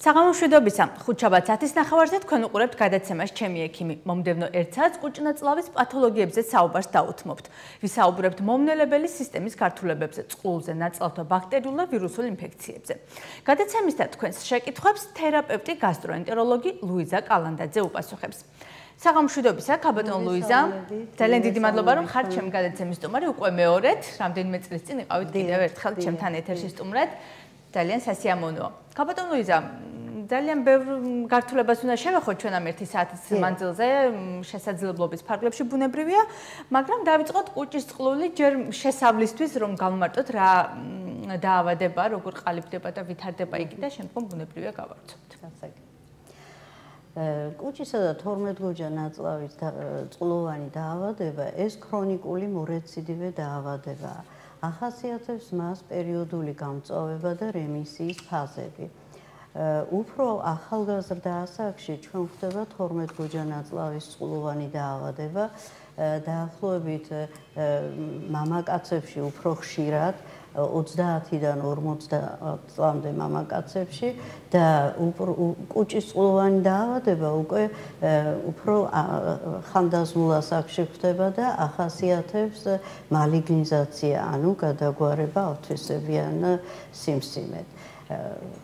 საღამოშვიდობისა ხუთშაბათ 10-ის ნახევარზე თქვენ უყურებთ გადაცემას ჩემი ექიმი. მომდევნო ერთ საათს კუჭნაწლავის პათოლოგიებზე საუბარს დაუთმობთ. ვისაუბრებთ მომნელებელი სისტემის გართულებებზე, წყულზე, ნაწლავთა ბაქტერიულ და ვირუსულ ინფექციებზე. გადაცემის და თქვენს შეკითხვებს თერაპევტი გასტროენტეროლოგი ლუიზა კალანდაძე უპასუხებს. საღამოშვიდობისა ქაბატონ ლუიზა. ძალიან დიდი მადლობა რომ ხართ ჩემი გადაცემის სტუმარი უკვე მეორედ. რამდენიმე წლის წინ იყავით კიდევ ერთხელ ჩემთან ეთერში სტუმრად. ძალიან სასიამოვნოა. ქაბატონ ლუიზა, ძალიან ბევრ გართულებას უნდა შევეხოთ ჩვენ ამ ერთი საათის მანძილზე შესაძლებლობის ფარგლებში ბუნებრივია, მაგრამ დავიწყოთ კუჭის წყლული ჯერ შესავლისთვის რომ გავმარტოთ რა დაავადება, როგორ ყალიბდება და ვითარდება იგი და შემდგომ ბუნებრივია გავარცოთ. სასაგე. კუჭისა და 12 გოჯა ნაწლავის წყლოვანი დაავადება ეს ქრონიკული მორეციდივე დაავადებაა. ახასიათებს მას პერიოდული გამწვავება და რემისიის ფაზები. უფრო ახალგაზრდა ასაკში ჩვენ ხვდება 12 გოჯანაწლავის წყლოვანი დაავადება დაახლოებით მამაკაცებში უფრო ხშირად 30-დან 50 წლამდე მამაკაცებში და კუჭის წყლოვანი დაავადება უკვე უფრო ხანდაზმულ ასაკში ხდება და ახასიათებს მალიგნიზაცია, ანუ გადაგვარება ავთვისებიან სიმსიმედ.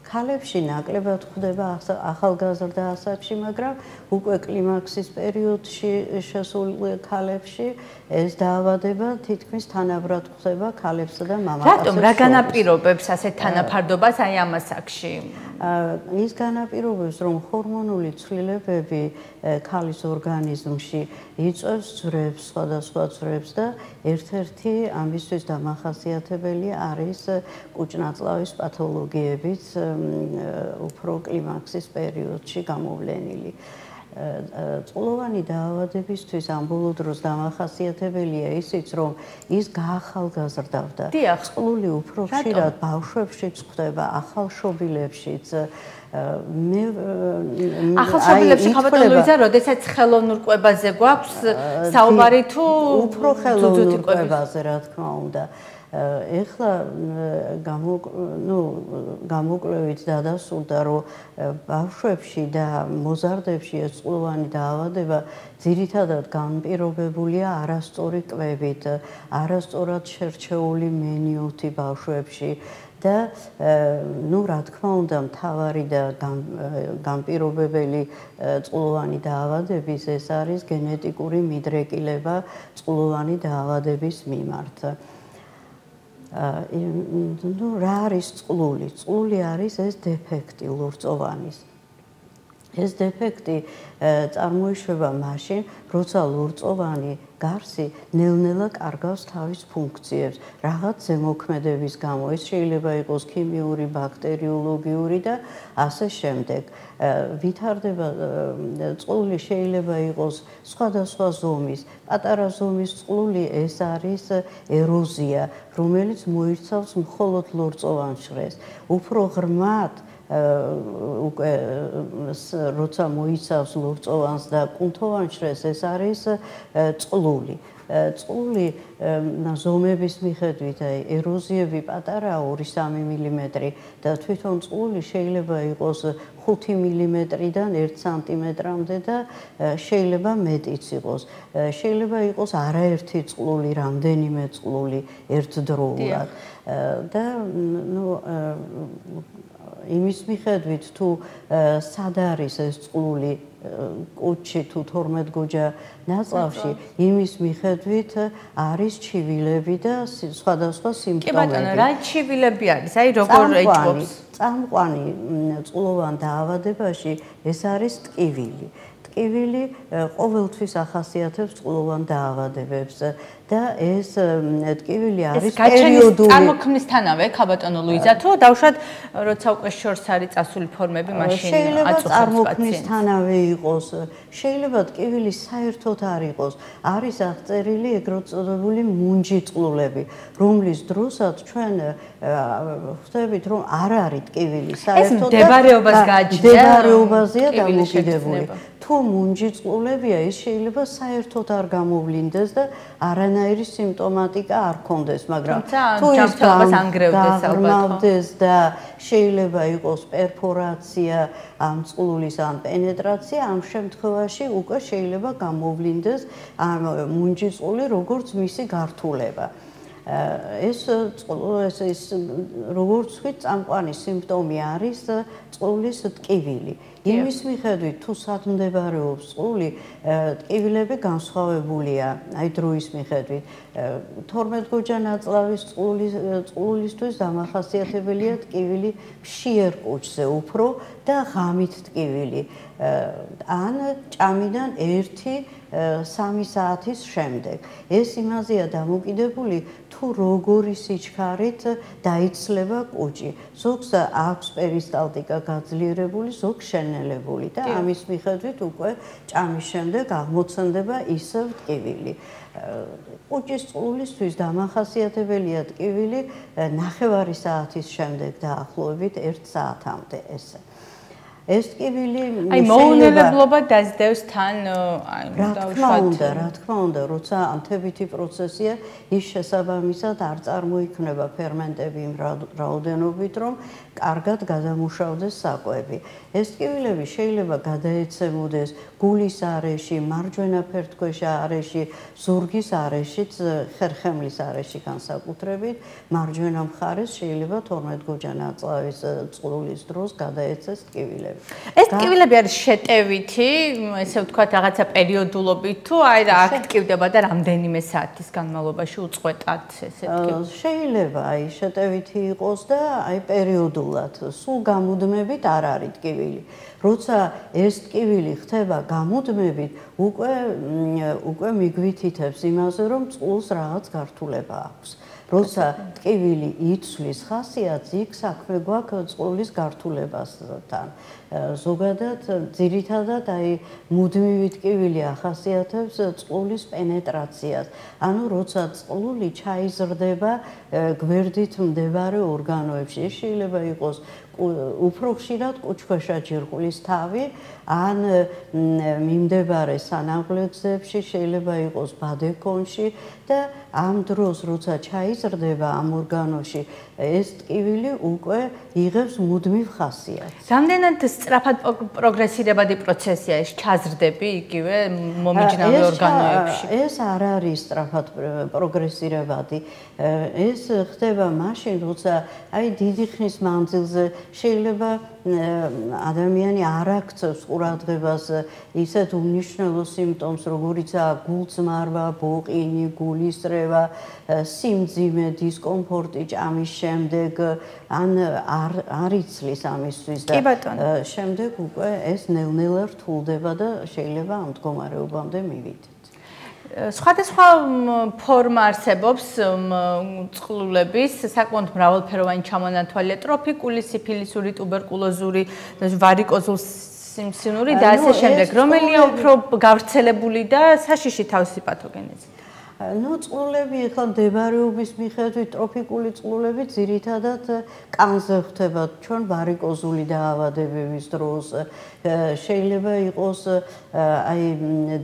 ქალებში ნაკლებად ხდება ახალგაზრდა ასაკში, მაგრამ უკვე კლიმაქსის პერიოდში შესულ ქალებში ეს დაავადება თითქმის თანაბრად ხდება ქალებსა და მამაკაცებში. რატომ რა განაპირობებს ასეთ თანაფარდობას აი ამ ასაკში? ის განაპირობებს, რომ ჰორმონული ცვლილებები ქალის ორგანიზმში იწვევს ძვრებს, სხვადასხვა ძვრებს და ერთ-ერთი ამისთვის დამახასიათებელი არის კუჭნაწლავის პათოლოგიებიც უფრო კლიმაქსის პერიოდში გამოვლენილი. წყლოვანი დაავადებისთვის ამ ბოლო დროს დამახასიათებელია ისიც, რომ ის გაახალგაზრდავდა. წყლული უფრო ხშირად ბავშვებშიც ხდება, ახალშობილებშიც. მე ახალშობილებში ხაბატონ ლუიზა, როდესაც ხელოვნურ კვებაზე გვაქვს საუბარი თუ უფრო ხელოვნურ კვებაზე, რა თქმა უნდა. ეხლა გამო ნუ გამოკლევით დადასულდა რომ ბავშვებში და მოზარდებში ეს წყლოვანი დაავადება ძირითადად განპირობებულია არასწორი კვებით, არასწორად შერჩეული მენიუთი ბავშვებში და ნუ რა თქმა უნდა მთავარი და განპირობებელი წყლოვანი დაავადების ეს არის გენეტიკური მიდრეკილება წყლოვანი დაავადების მიმართ. ნუ რა არის წყლული? წყლული არის ეს დეფექტი ლორწოვანის. ეს დეფექტი წარმოიშვება მაშინ, როცა ლორწოვანი გარსი ნელ-ნელა კარგავს თავის ფუნქციებს. რაღაც ზემოქმედების გამო ეს შეიძლება იყოს ქიმიური, ბაქტერიოლოგიური და ასე შემდეგ. ვითარდება წყლული შეიძლება იყოს სხვადასხვა ზომის. პატარა ზომის წყლული ეს არის ეროზია, რომელიც მოიცავს მხოლოდ ლორწოვან შრეს. უფრო ღრმად უკვე როცა მოიცავს ლორწოვანს და კუნთოვანშრეს ეს არის წყლული წყლული ზომების მიხედვით აი ეროზიები პატარა 2-3 მმ და თვითონ წყლული შეიძლება იყოს 5 მმ-დან 1 სმ-მდე და შეიძლება მეტიც იყოს. შეიძლება იყოს არაერთი წყლული, რამდენიმე წყლული ერთდროულად. და ნუ იმის მიხედვით თუ სად არის ეს წყლული კუჩი თუ 12 გოჯა ნაწლავში იმის მიხედვით არის ჩივილები და სხვადასხვა სიმპტომები. კი ბატონო, რა ჩივილები არის? აი როგორ ეჭვობს? წამყვანი წყლოვან დაავადებაში ეს არის ტკივილი. ტკივილი ყოველთვის ახასიათებს წყლოვან დაავადებებს და ეს ტკივილი არის პერიოდული. ეს წარმოქმნისთანავე ქაბატონო ლუიზა თუ დავშვათ როცა უკვე შორს არის წასული ფორმები მაშინ აწუხებს პაციენტს. წარმოქმნისთანავე იყოს. შეიძლება ტკივილი საერთოდ არ იყოს. არის აღწერილი ეგრეთ წოდებული მუნჯი წყლულები, რომლის დროსაც ჩვენ ხვდებით რომ არ არის ტკივილი საერთოდ ეს მდებარეობას გააჩნია. მდებარეობაზეა დამოკიდებული. თუ მუნჯი წყულებია, ის შეიძლება საერთოდ არ გამოვლინდეს და არანაირი სიმპტომატიკა არ ქონდეს, მაგრამ თუ ის ანგრევდეს ალბათ და შეიძლება იყოს პერფორაცია ამ წყულის ამ პენეტრაცია, ამ შემთხვევაში უკვე შეიძლება გამოვლინდეს ამ მუნჯი წყული როგორც მისი გართულება. ეს ეს ის როგორც ვთქვით, წამყვანი სიმპტომი არის წყულის ტკივილი. იმის მიხედვით თუ სად მდებარეობს წყული, ტკივილები განსხვავებულია, აი დროის მიხედვით. 12 გოჯა ნაწლავის წყულის წყულისთვის დამახასიათებელია ტკივილი მშიერ კუჭზე უფრო და ღამით ტკივილი. ან ჭამიდან 1-3 საათის შემდეგ. ეს იმაზეა დამოკიდებული თუ როგორი სიჩქარით დაიცლება კუჭი. ზოგს აქვს პერისტალტიკა გაძლიერებული, ზოგს შენელებული და ამის მიხედვით უკვე ჭამის შემდეგ აღმოცენდება ისევ ტკივილი. კუჭის წყლულისთვის დამახასიათებელია ტკივილი ნახევარი საათის შემდეგ დაახლოებით 1 საათამდე ესე. ეს ტკივილი აი მოუნელებლობა დაძდევს თან აი დავუშვათ რა თქმა უნდა როცა ანთებითი პროცესია ის შესაბამისად არ წარმოიქმნება ფერმენტები იმ რაოდენობით რომ კარგად გადამუშავდეს საკვები. ეს ტკივილები შეიძლება გადაეცემოდეს გულის არეში მარჯვენა ფერთქვეშა არეში ზურგის არეშიც ხერხემლის არეში განსაკუთრებით. მარჯვენა მხარეს შეიძლება 12 გოჯანა წავის წყლულის დროს გადაეცეს ტკივილები ეს ტკივილები არის შეტევითი, ესე ვთქვათ, რაღაცა პერიოდულობით თუ აი რა აქტივდება და რამდენიმე საათის განმავლობაში უწყვეტად ესე ტკივილი. შეიძლება აი შეტევითი იყოს და აი პერიოდულად, სულ გამუდმებით არ არის ტკივილი. როცა ეს ტკივილი ხდება გამუდმებით, უკვე უკვე მიგვითითებს იმაზე, რომ წყულს რაღაც გართულება აქვს. როცა ტკივილი იცვლის ხასიათს, იქ საქმე გვაქვს წყულის გართულებასთან. ზოგადად ძირითადად აი მუდმივი ტკივილი ახასიათებს წყულის პენეტრაციას. ანუ როცა წყული ჩაიზრდება გვერდით მდებარე ორგანოებში, შეიძლება იყოს უფრო ხშირად კუჩქვეშა ჯირკვლის თავი, ან მიმდებარე სანაღლეგზებში შეიძლება იყოს ბადეკონში და ამ დროს როცა ჩაიზრდება ამ ორგანოში ეს ტკივილი უკვე იღებს მუდმივ ხასიათს. რამდენად სწრაფად პროგრესირებადი პროცესია ეს ჩაზრდები იგივე მომიჯნავე ორგანოებში? ეს არ არის სწრაფად პროგრესირებადი. ეს ხდება მაშინ, როცა აი დიდი ხნის მანძილზე შეიძლება ადამიანი არ აქცევს ყურადღებას ისეთ უნიშნელო სიმპტომს, როგორიცაა გულწმარვა, ბოყინი, გულისრევა, სიმძიმე, დისკომფორტი ჭამის შემდეგ, ან არ არ იცლის ამისთვის და შემდეგ უკვე ეს ნელ-ნელა რთულდება და შეიძლება ამ მდგომარეობამდე მივიდეთ. სხვადასხვა ფორმა არსებობს წყლულების, საკმაოდ მრავალფეროვანი ჩამონათვალია ტროფიკული, სიფილისური, ტუბერკულოზური, ვარიკოზულ სიმსივნური და ასე შემდეგ. რომელია უფრო გავრცელებული და საშიში თავისი პათოგენეზით? Ну წყლულები ახლა მდებარეობის მიხედვით ტროფიკული წყლულები ძირითადად კანზე ხდება ჩვენ ვარიკოზული დაავადებების დროს შეიძლება იყოს აი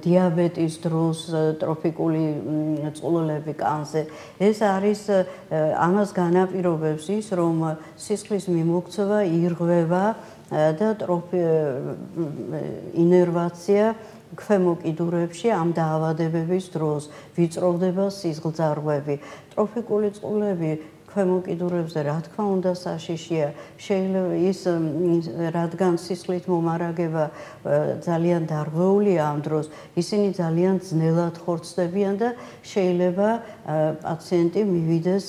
დიაბეტის დროს ტროფიკული წყლულები კანზე. ეს არის ამას განაპირობებს ის რომ სისხლის მიმოქცევა ირღვევა და ტროფი ინერვაცია ქვემო კიდურებში ამ დაავადებების დროს ვიწროვდება სისხლძარღვები. ტროფიკული წყლები ქვემო კიდურებზე რა თქმა უნდა საშიშია შეიძლება ის რადგან სისხლით მომარაგება ძალიან დარღვეულია ამ დროს ისინი ძალიან ძნელად ხორცდებიან და შეიძლება პაციენტი მივიდეს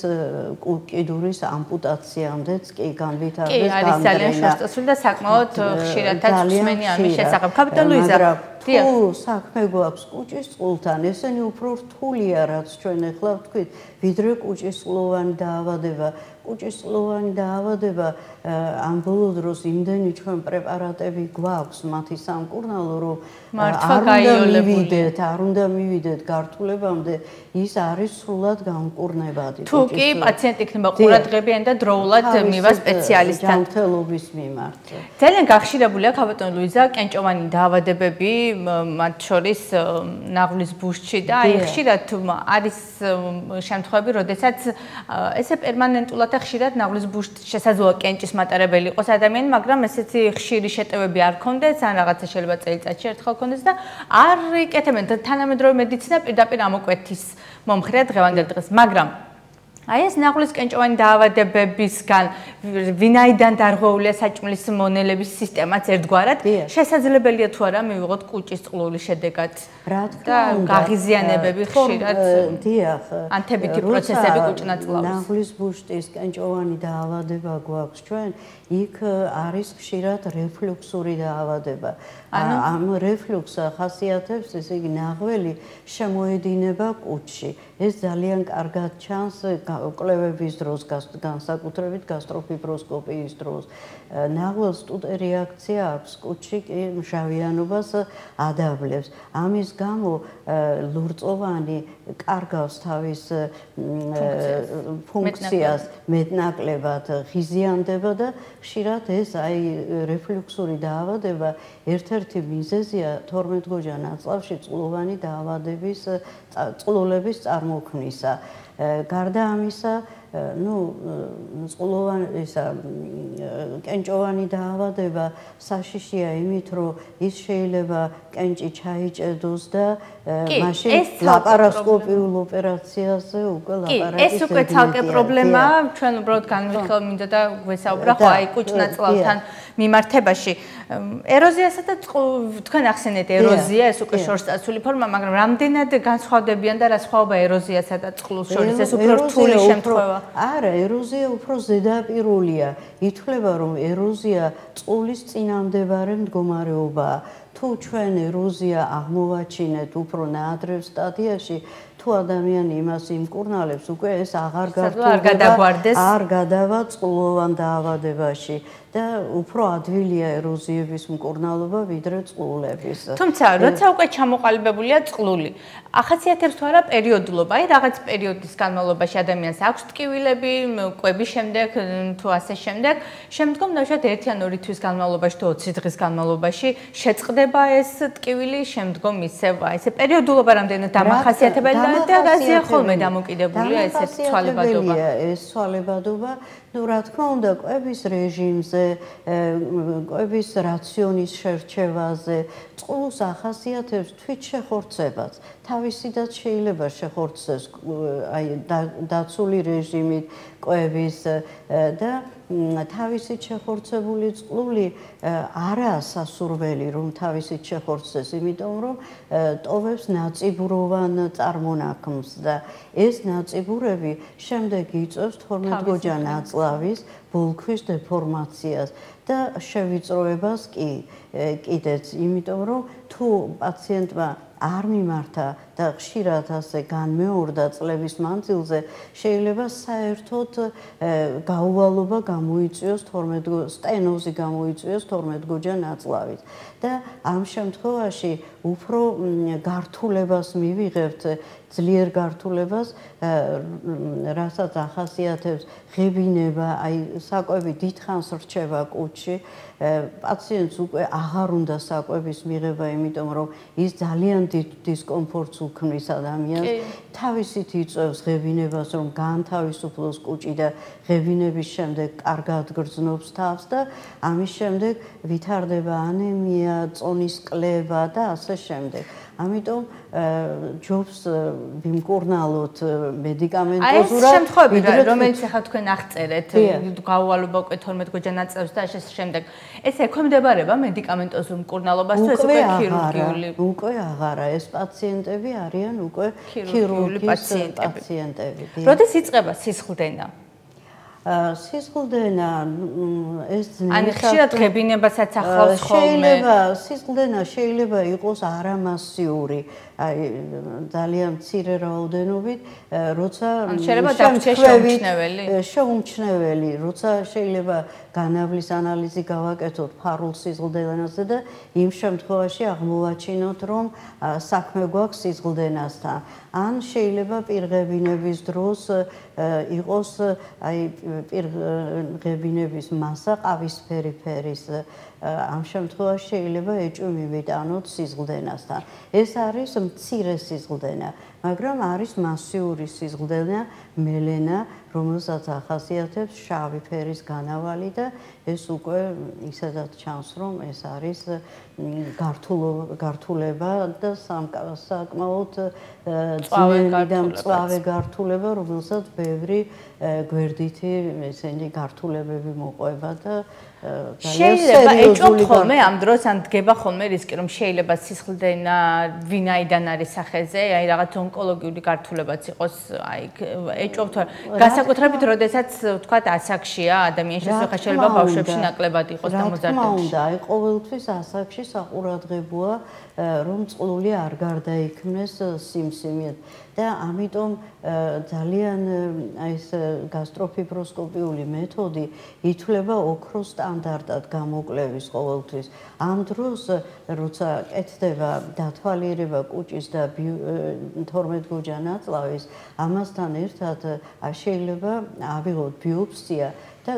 კიდურის ამპუტაციამდეც კი განვითარდეს განგრენა. კი, არის ძალიან შესაძლებელი და საკმაოდ ხშირადაც ხსმენი ამის შესახებ. კაპიტან ლუიზა, თუ საქმე გვაქვს კუჭის წყულთან, ესენი უფრო რთულია, რაც ჩვენ ახლა ვთქვით, ვიდრე კუჭის წყლოვანი დაავადება. კუჭისწყლოვანი დაავადება ამ ბოლო დროს იმდენი ჩვენ პრეპარატები გვაქვს მათი სამკურნალო რომ არ უნდა მივიდეთ, არ უნდა მივიდეთ გართულებამდე, ის არის სრულად გამკურნებადი. თუ კი პაციენტი იქნება ყურადღებიანი და დროულად მივა სპეციალისტთან ჯანმრთელობის მიმართ. ძალიან გახშირებულია ქაბატონ ლუიზა კენჭოვანი დაავადებები, მათ შორის ნაღლის ბუშჩი და აი ხშირად არის შემთხვევები, როდესაც ესე პერმანენტულად და ხშირად ნაღლის ბუშჩი შესაძლოა კენჭის მატარებელი იყოს ადამიანი, მაგრამ ესეთი ხშირი შეტევები არ ქონდეს, ან რაღაცა შეიძლება წელიწადში ერთხელ ქონდეს და არ იკეთებენ. თანამედროვე მედიცინა პირდაპირ ამოკვეთის მომხრე დღევანდელ დღეს, მაგრამ აი ეს ნაღლის კენჭოვანი დაავადებებისგან ვინაიდან დარღვეულია საჭმლის მონელების სისტემაც ერთგვარად. შესაძლებელია თუ არა მივიღოთ კუჭის წყლულის შედეგად რა თქმა უნდა. გაღიზიანებები ხშირად დიახ. ანთებითი პროცესები კუჭნაწლავის ნაღლის ბუშტის კენჭოვანი დაავადება გვაქვს ჩვენ იქ არის ხშირად რეფლუქსური დაავადება. ანუ ამ რეფლუქსს ხასიათებს ესე იგი ნაღველი შემოედინება კუჭში. ეს ძალიან კარგად ჩანს კვლევების დროს, განსაკუთრებით გასტროფიბროსკოპიის დროს. ნაღველს ტუტე რეაქცია აქვს კუჭში კი მშავიანობას ადავლებს. ამის გამო ლურწოვანი კარგავს თავის ფუნქციას მეტნაკლებად ღიზიანდება და ხშირად ეს აი რეფლუქსური დაავადება ერთ-ერთი მიზეზია 12 გოჯა ნაწლავში წყლოვანი დაავადების წყლულების წარმოქმნისა. გარდა ამისა, ну, წყლოვანი ისა კენჭოვანი დაავადება საშიშია იმით, რომ ის შეიძლება კენჭი ჩაიჭედოს და მაშინ ლაპარასკოპიულ ოპერაციაზე უკვე ლაპარაკი ეს უკვე ცალკე პრობლემაა, ჩვენ უბრალოდ განვიხილო მინდა და გვესაუბრა ხო აი კუჭნაწლავთან მიმართებაში. ეროზიასა და თქვენ ახსენეთ ეროზია, ეს უკვე შორს წასული ფორმა, მაგრამ რამდენად განსხვავდებიან და რა სხვაობა ეროზიასა და წყლუს შორის? ეს უფრო რთული შემთხვევა. არა, ეროზია უფრო ზედაპირულია. ითვლება, რომ ეროზია წყლის წინამდებარე მდგომარეობაა. თუ ჩვენ ეროზია აღმოვაჩინეთ უფრო ნაადრევ სტადიაში, თუ ადამიანი იმას იმკურნალებს, უკვე ეს აღარ გართულდება, არ გადავა წყლოვან დაავადებაში. და უფრო ადვილია ეროზიების მკურნალობა ვიდრე წყლულების. თუმცა, როცა უკვე ჩამოყალიბებულია წყლული, ახასიათებს თუ არა პერიოდულობა, აი რაღაც პერიოდის განმავლობაში ადამიანს აქვს ტკივილები, კვების შემდეგ თუ ასე შემდეგ, შემდგომ ნახოთ ერთი ან ორი თვის განმავლობაში თუ 20 დღის განმავლობაში შეწყდება ეს ტკივილი, შემდგომ ისევ აი ესე პერიოდულობა რამდენად დამახასიათებელია და რაზეა ხოლმე დამოკიდებულია ესეთი ცვალებადობა. ეს ცვალებადობა ну, რა თქმა უნდა, კვების რეჟიმზე, კვების რაციონის შერჩევაზე, წყლს ახასიათებს თვითშეხორცებაც. თავისიდაც შეიძლება შეხორცდეს აი დაცული რეჟიმით კვების და თავისით შეხორცებული წყლული არაა სასურველი რომ თავისით შეხორცდეს, იმიტომ რომ ტოვებს ნაწიბუროვან წარმონაქმს და ეს ნაწიბურები შემდეგ იწვევს 12 გოჯა ნაწლავის ბოლქვის დეფორმაციას და შევიწროებას კი კიდეც, იმიტომ რომ თუ პაციენტმა არ მიმართა და ხშირად ასე განმეორდა წლების მანძილზე, შეიძლება საერთოდ გაუვალობა გამოიწვიოს 12 სტენოზი გამოიწვიოს 12 გოჯა ნაწლავით. და ამ შემთხვევაში უფრო გართულებას მივიღებთ ძლიერ გართულებას, რასაც ახასიათებს ღებინება, აი საკვები დიდხანს რჩება კუჭში, პაციენტს უკვე აღარ უნდა საკვების მიღება, იმიტომ რომ ის ძალიან დიდ დისკომფორტს უქმნის ადამიანს. თავისით იწევს ღებინებას, რომ განთავისუფლოს კუჭი და ღებინების შემდეგ კარგად გრძნობს თავს და ამის შემდეგ ვითარდება ანემია, წონის კლება და ასე შემდეგ. ამიტომ ჯობს ვიმკურნალოთ მედიკამენტოზურად. აი ეს შემთხვევები, რომელიც ახლა თქვენ აღწერეთ, გაუვალობა უკვე 12 გოჯანა წელს და ასე შემდეგ. ეს ექვემდებარება მედიკამენტოზურ მკურნალობას თუ ეს უკვე ქირურგიული? უკვე აღარა, ეს პაციენტები არიან უკვე ქირურგიული პაციენტები. როდის იწყება სისხლდენა? სისხლდენა ეს ან ხშირად ღებინებასაც ახლავს ხოლმე? შეიძლება სისხლდენა შეიძლება იყოს არამასიური აი ძალიან მცირე რაოდენობით, როცა შეიძლება დაჩეშეუმჩნეველი. შეუმჩნეველი, როცა შეიძლება განავლის ანალიზი გავაკეთოთ ფარულ სიზღლდენაზე და იმ შემთხვევაში აღმოვაჩინოთ, რომ საქმე გვაქვს სიზღლდენასთან. ან შეიძლება პირღებინების დროს იყოს აი პირღებინების მასა ყავისფერი ფერის ამ შემთხვევაში შეიძლება ეჭვი მივიტანოთ სიზღლდენასთან. ეს არის მცირე სიზღლდენა, მაგრამ არის მასიური სიზღლდენა, მელენა, რომელსაც ახასიათებს შავი ფერის განავალი და ეს უკვე ისედაც ჩანს, რომ ეს არის გართულება და საკმაოდ ძველი და მწვავე გართულება, რომელსაც ბევრი გვერდითი ესენი გართულებები მოყვება და შეიძლება ეჭვობ ხოლმე ამ დროს ან დგება ხოლმე რისკი რომ შეიძლება სისხლდენა ვინაიდან არის სახეზე აი რაღაც ონკოლოგიური გართულებაც იყოს აი ეჭვობთ გასაკუთრებით როდესაც თქვა ასაკშია ადამიანის შესახებ შეიძლება ბავშვებში ნაკლებად იყოს და მოზარდებში უნდა აი ყოველთვის ასაკში საყურადღებოა რომ წყლული არ გარდაიქმნეს სიმსიმიეთ და ამიტომ ძალიან ეს გასტროფიბროსკოპიული მეთოდი ითვლება ოქროს სტანდარტად გამოკლევის ყოველთვის. ამ დროს როცა კეთდება დათვალიერება კუჭის და 12 გოჯა ნაწლავის, ამასთან ერთად შეიძლება ავიღოთ ბიოპსია და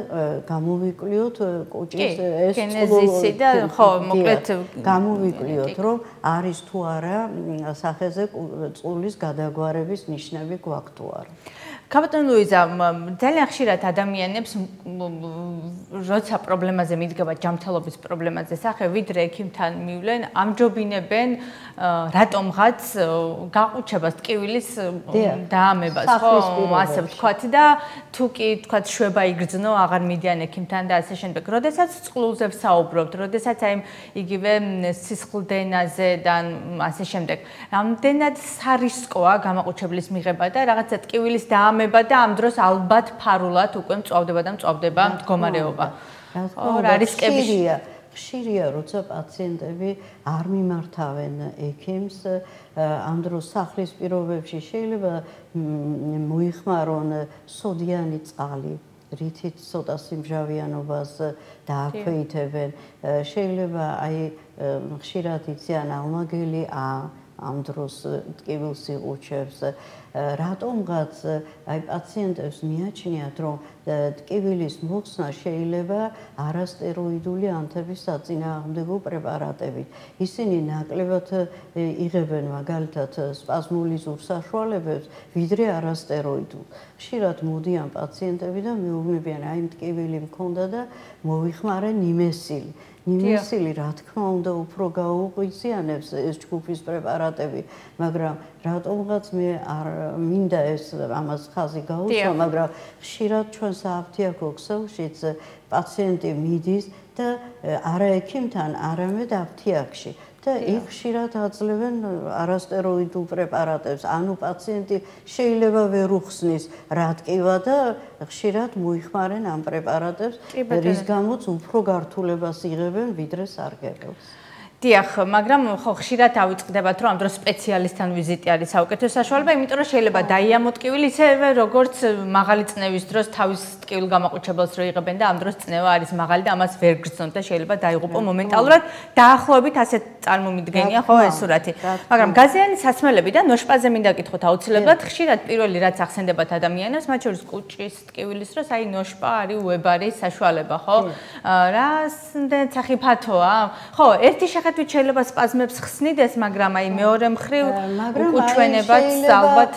გამოვიკვლიოთ კუჭის ეს გენეზისი და ხო მოკლედ გამოვიკვლიოთ რომ არის თუ არა სახეზე წყულის გადაგვარების ნიშნები გვაქვს თუ არა კაპიტან ლუიზა ძალიან ხშირად ადამიანებს როცა პრობლემაზე მიდგება ჯანმრთელობის პრობლემაზე სახე ვიდრე ექიმთან მივლენ ამჯობინებენ რატომღაც გაყუჩებას ტკივილის დაამებას ხო ასე ვთქვათ და თუ კი ვთქვათ შვება იგრძნო აღარ მიდიან ექიმთან და ასე შემდეგ. როდესაც წყლულზე ვსაუბრობთ როდესაც აი იგივე სისხლდენაზე და ასე შემდეგ. რამდენად სარისკოა გამაყუჩებლის მიღება და რაღაცა ტკივილის დაამება გამება და ამ დროს ალბათ ფარულად უკვე მწვავდება და მწვავდება მდგომარეობა. რა რისკები ხშირია, როცა პაციენტები არ მიმართავენ ექიმს, ამ დროს სახლის პირობებში შეიძლება მოიხმარონ სოდიანი წყალი, რითიც ცოტა სიმჟავიანობას დააქვეითებენ. შეიძლება აი ხშირად იციან ალმაგელი ა ამ დროს ტკივილს იღუჩებს რატომღაც აი პაციენტებს მიაჩნიათ რომ ტკივილის მოხსნა შეიძლება არასტეროიდული ანთების საწინააღმდეგო პრეპარატებით ისინი ნაკლებად იღებენ მაგალითად სპაზმული ზურსაშუალებებს ვიდრე არასტეროიდულ. ხშირად მოდიან პაციენტები და მეუბნებიან აი ტკივილი მქონდა და მოვიხმარე ნიმესილი ნიმესილი რა თქმა უნდა უფრო გაუღვიზიანებს ეს ჯგუფის პრეპარატები მაგრამ რატომღაც მე არ მინდა ეს ამას ხაზი გაუსვა, მაგრამ ხშირად ჩვენ სააფთიაქო ქსელშიც პაციენტი მიდის და არა ექიმთან, არამედ აფთიაქში და იქ ხშირად აძლევენ არასტეროიდულ პრეპარატებს. ანუ პაციენტი შეიძლება ვერ უხსნის რა ტკივა და ხშირად მოიხმარენ ამ პრეპარატებს, რის გამოც უფრო გართულებას იღებენ ვიდრე სარგებლობს. დიახ, მაგრამ ხო ხშირად ავიწყდებათ, რომ ამ დროს სპეციალისტთან ვიზიტი არის საუკეთესო საშუალება, იმიტომ რომ შეიძლება დაიამოტკივილი ისევე როგორც მაღალი წნევის დროს თავის ტკივილ გამაყუჩებელს რო იღებენ და ამ დროს წნევა არის მაღალი და ამას ვერ გრძნოთ და შეიძლება დაიღუპო მომენტალურად. დაახლოებით ასეთ წარმომიდგენია ხო ეს სურათი. მაგრამ გაზიანი სასმელები და ნოშპაზე მინდა გითხოთ აუცილებლად, ხშირად პირველი რაც ახსენდებათ ადამიანებს, მათ შორის კუჭის ტკივილის დროს აი ნოშპა არის უებარი საშუალება, ხო? რას ნდე სახიფათოა? ხო, ერთი შეხეთვით შეიძლება სპაზმებს ხსნიდეს, მაგრამ აი მეორე მხრივ უკუჩვენებაც ალბათ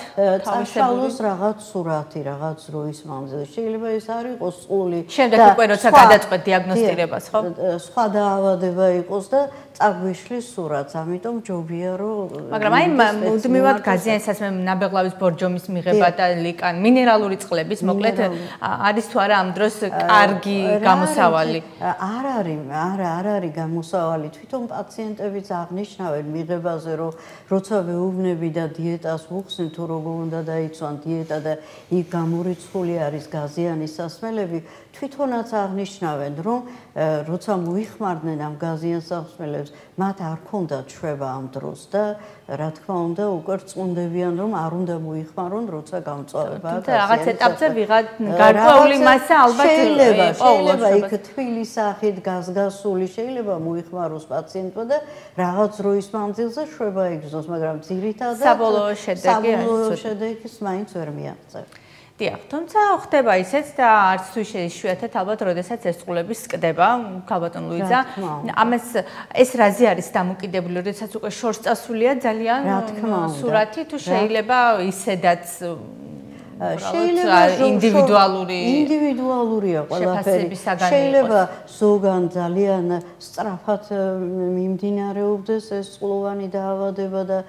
თავისებურს რაღაც სურათი, რაღაც როის მამზე. შეიძლება ეს არის იყოს სული. შემდეგ უკვე როცა გადაწყვეტ დიაგნოსტირებას, ხო? სხვა დაავადება იყოს და წაგვიშლის სურათს, ამიტომ ჯობია რომ მაგრამ აი მუდმივად გაზიანსაც მე ნაბეღლავის ბორჯომის მიღება და ლიკან მინერალური წყლების მოკლედ არის თუ არა ამ დროს კარგი გამოსავალი? არ არის, არა, არ არის გამოსავალი. თვითონ პაციენტებიც აღნიშნავენ მიღებაზე, რომ როცა ვეუბნები და დიეტას ვუხსნი თუ როგორ უნდა დაიცვან დიეტა და იქ გამორიცხული არის გაზიანის სასმელები, თვითონაც აღნიშნავენ, რომ როცა მოიხმარდნენ ამ გაზიან სასმელებს, მათ არ ქონდათ შვება ამ დროს და რა თქმა უნდა, უკვე წუნდებიან, რომ არ უნდა მოიხმარონ, როცა გამწვავება. თუმცა რაღაც ეტაპზე ვიღად გარკვეული მასა ალბათ შეიძლება, შეიძლება იქ თბილის სახით გასგასული შეიძლება მოიხმაროს პაციენტმა და რაღაც დროის მანძილზე შვება იგრძნოს, მაგრამ ძირითადად საბოლოო შედეგი არის. საბოლოო შედეგი მაინც ვერ მიაღწევს. დიახ, თუმცა ხდება ისეც და არც თუ შეიძლება ალბათ, როდესაც ეს წყულები სკდება, ქალბატონ ლუიზა, ამას ეს რაზი არის დამოკიდებული, როდესაც უკვე შორს წასულია ძალიან სურათი თუ შეიძლება ისედაც შეიძლება ინდივიდუალური ინდივიდუალურია ყველაფერი. შეიძლება ზოგან ძალიან სწრაფად მიმდინარეობდეს ეს წყლოვანი დაავადება და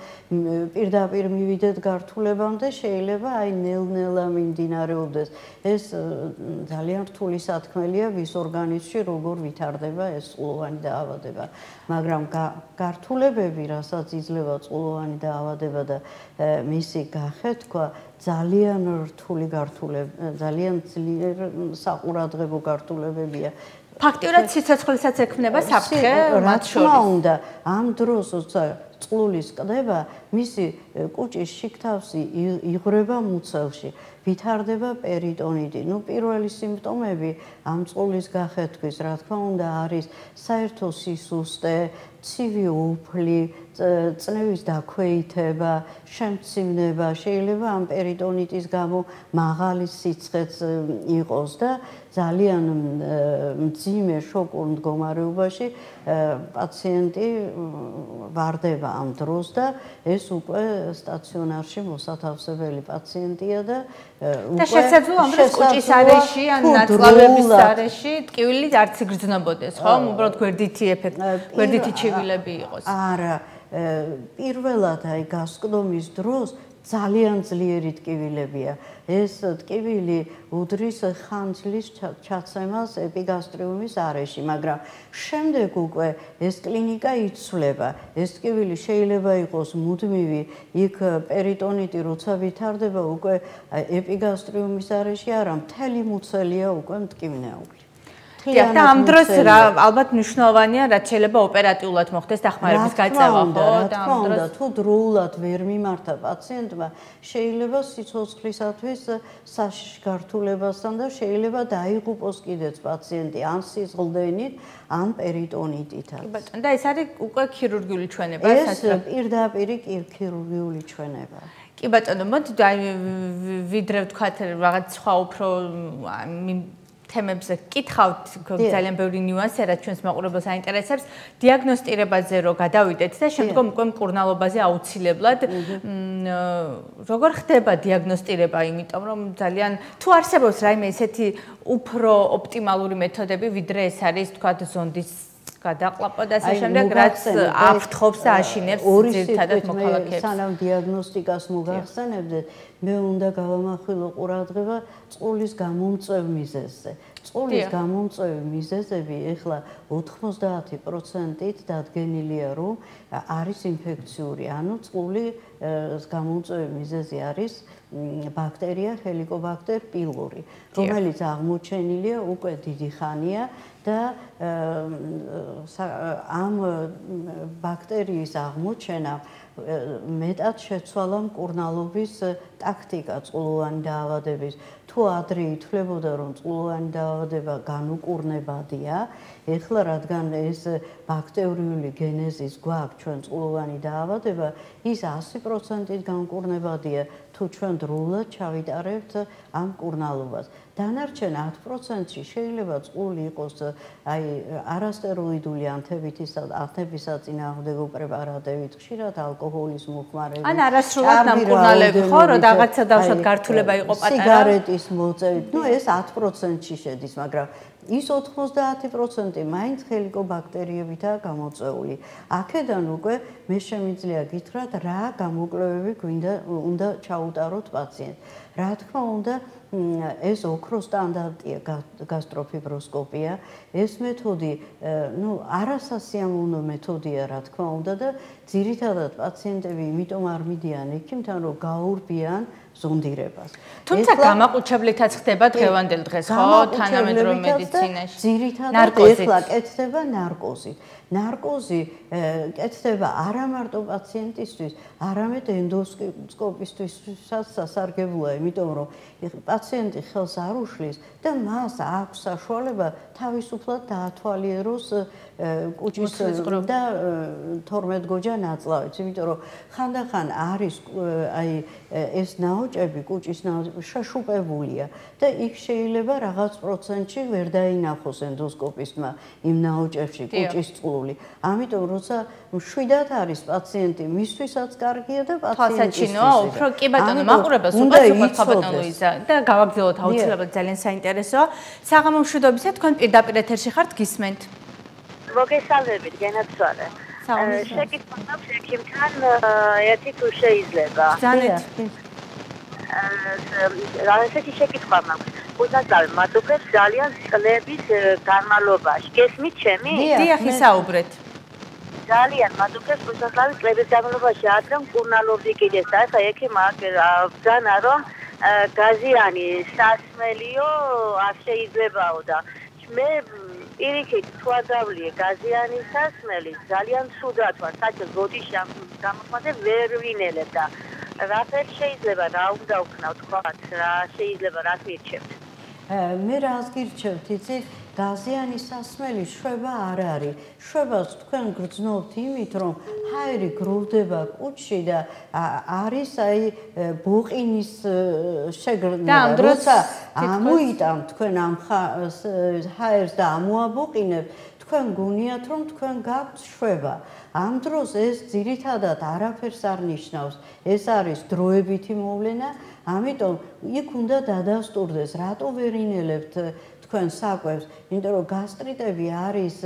პირდაპირ მივიდეთ გართულებამდე შეიძლება აი ნელ-ნელა მიმდინარეობდეს. ეს ძალიან რთული სათქმელია ვის ორგანიზმში როგორ ვითარდება ეს წყლოვანი დაავადება. მაგრამ გართულებები რასაც იძლევა წყლოვანი დაავადება და მისი გახეთქვა ძალიან რთული გართულები, ძალიან ძლიერ საყურადღებო გართულებებია. ფაქტიურად სიცოცხლესაც ექმნება საფრთხე მათ შორის. რა უნდა ამ დროს როცა წყლულის კდება, მისი კუჭის შიგთავსი იღრება მუცელში. ვითარდება პერიტონიტი. ნუ პირველი სიმპტომები ამ წყლულის გახეთქვის, რა თქმა უნდა, არის საერთო სისუსტე, ცივი უფლი, წნევის დაქვეითება, შემცირება, შეიძლება ამ პერიტონიტის გამო მაღალი სიცხეც იყოს და ძალიან მძიმე შოკურ მდგომარეობაში პაციენტი ვარდება ამ დროს და ეს უკვე სტაციონარში მოსათავსებელი პაციენტია და უკვე და შესაძლოა ამ დროს კუჭის არეში ან ნაწლავების არეში ტკივილი არც იგრძნობოდეს, ხო? უბრალოდ გვერდითი ეფექტი, გვერდითი ჩივილები იყოს. არა, პირველად აი გასკდომის დროს ძალიან ძლიერი ტკივილებია. ეს ტკივილი უდრის ხანძლის ჩაცემას ეპიგასტრიუმის არეში, მაგრამ შემდეგ უკვე ეს კლინიკა იცვლება. ეს ტკივილი შეიძლება იყოს მუდმივი, იქ პერიტონიტი როცა ვითარდება, უკვე ეპიგასტრიუმის არეში არა, მთელი მუცელია უკვე მტკივნეული. დიახ და ამ დროს რა ალბათ მნიშვნელოვანია რაც შეიძლება ოპერატიულად მოხდეს დახმარების გაწევა ხო და ამ დროს თუ დროულად ვერ მიმართა პაციენტმა შეიძლება სიცოცხლისათვის საშიშ გართულებასთან და შეიძლება დაიღუპოს კიდეც პაციენტი ან სიზღლდენით ან პერიტონიტითან კი ბატონო და ეს არის უკვე ქირურგიული ჩვენება ეს პირდაპირი ქირურგიული ჩვენება. კი ბატონო მოდი ვიდრე ვთქვათ რაღაც სხვა უფრო თემებზე გკითხავთ ძალიან ბევრი ნიუანსი რაც ჩვენს მაყურებელს აინტერესებს. დიაგნოსტირებაზე რო გადავიდეთ და შემდგომ უკვე მკურნალობაზე აუცილებლად როგორ ხდება დიაგნოსტირება? იმიტომ რომ ძალიან თუ არსებობს რაიმე ესეთი უფრო ოპტიმალური მეთოდები ვიდრე ეს არის თქვა ზონდის გადაყლაპა და ასე შემდეგ რაც აფრთხობს და აშინებს ძირთადად მოქალაქეებს. სანამ დიაგნოსტიკას მოგახსენებდეთ მე უნდა გავამახვილო ყურადღება წყულის გამომწვევ მიზეზზე წყულის გამომწვევი მიზეზები ეხლა 90%-ით დადგენილია რომ არის ინფექციური. ანუ წყულის გამომწვევი მიზეზი არის ბაქტერია Helicobacter pylori რომელიც აღმოჩენილია უკვე დიდი ხანია და ამ ბაქტერიის აღმოჩენა მეტად შეცვალა მკურნალობის ტაქტიკა წყლოვანი დაავადების თუ ადრე ითვლებოდა რომ წყლოვანი დაავადება განუკურნებადია ეხლა რადგან ეს ბაქტერიული გენეზის გვაქვს ჩვენ წყლოვანი დაავადება ის 100%-ით განკურნებადია თუ ჩვენ დროულად ჩავიტარებთ ამ კურნალობას. დანარჩენ 10%-ში შეიძლება წყული იყოს აი არასტეროიდული ანთებითის ანთების საწინააღმდეგო პრეპარატებით, ხშირად ალკოჰოლის მოხმარებით. ან არასრულად დამკურნალები ხო, რომ რაღაცა დავშოთ გართულება იყო პატარა. სიგარეტის მოწევით. ნუ ეს 10%-ში შედის, მაგრამ ის 90% მაინც ჰელიკობაქტერიებითაა გამოწეული. აქედან უკვე მე შემიძლია გითხრათ რა გამოკვლევები გვინდა უნდა ჩაუტაროთ პაციენტს. რა თქმა უნდა, ეს ოქრო სტანდარტია გასტროფიბროსკოპია. ეს მეთოდი, ну, არასასიამოვნო მეთოდია, რა თქმა უნდა და ძირითადად პაციენტები იმიტომ არ მიდიან ექიმთან, რომ გაურბიან ზონდირებას. თუმცა გამაყუჩებლითაც ხდება დღევანდელ დღეს, ხო, თანამედროვე მედიცინაში. ძირითადად ეხლა კეთდება ნარკოზი. ნარკოზი კეთდება არა მარტო პაციენტისთვის, არამედ ენდოსკოპისტვისაც სასარგებლოა, იმიტომ რომ პაციენტი ხელს არ უშლის და მას აქვს საშუალება თავისუფლად დაათვალიეროს კუჭის და 12 გოჯა ნაწლავიც, იმიტომ რომ ხანდახან არის აი ეს ნაოჭები კუჭის შაშუპებულია და იქ შეიძლება რაღაც პროცენტში ვერ დაინახოს ენდოსკოპისტმა იმ ნაოჭებში კუჭის წყლული. ამიტომ როცა შვიდად არის პაციენტი, მისთვისაც კარგია და პაციენტისთვისაც. უფრო კი ბატონო, მაყურებელს უკვე უყვართ ბატონო ლუიზა და გავაგზავნოთ აუცილებლად ძალიან საინტერესოა. საღამო მშვიდობისა თქვენ პირდაპირ ეთერში ხართ გისმენთ. მოგესალმებით, გენაცვალე. შეკითხვა მაქვს ექიმთან ერთი თუ შეიძლება. ძალიან. აა ესეთი შეკითხვა მაქვს. უცნაური მადლობებს ძალიან წლების განმავლობაში. გესმით ჩემი? დიახ, ისაუბრეთ. ძალიან მადლობებს უცნაური წლების განმავლობაში ადრე მკურნალობდი კიდე და ხა ექიმ აღძანა რომ გაზიანი სასმელიო არ შეიძლებაო და მე პირიქით თუ ადავლიე გაზიანის სასმელი ძალიან ცუდად ვარ. საერთოდ ბოდიში ამ გამოხმაზე ვერ ვინელებ და რაფერ შეიძლება რა უნდა ვქნა თქვა რა შეიძლება რა მირჩევთ? მე რას გირჩევთ იცი გაზიანი სასმელი შვება არ არის. შვებას თქვენ გრძნობთ იმით რომ ჰაერი გროვდება კუჩში და არის აი ბოყინის შეგრნა როცა ამოიტამ თქვენ ამ ჰაერს და ამოაბოყინებ თქვენ გუნიათ რომ თქვენ გაქვთ შვება. ამ დროს ეს ძირითადად არაფერს არ ნიშნავს. ეს არის დროებითი მოვლენა. ამიტომ იქ უნდა დადასტურდეს რატო ვერ ინელებთ თქვენ საკვებს იმიტომ რომ გასტრიტები არის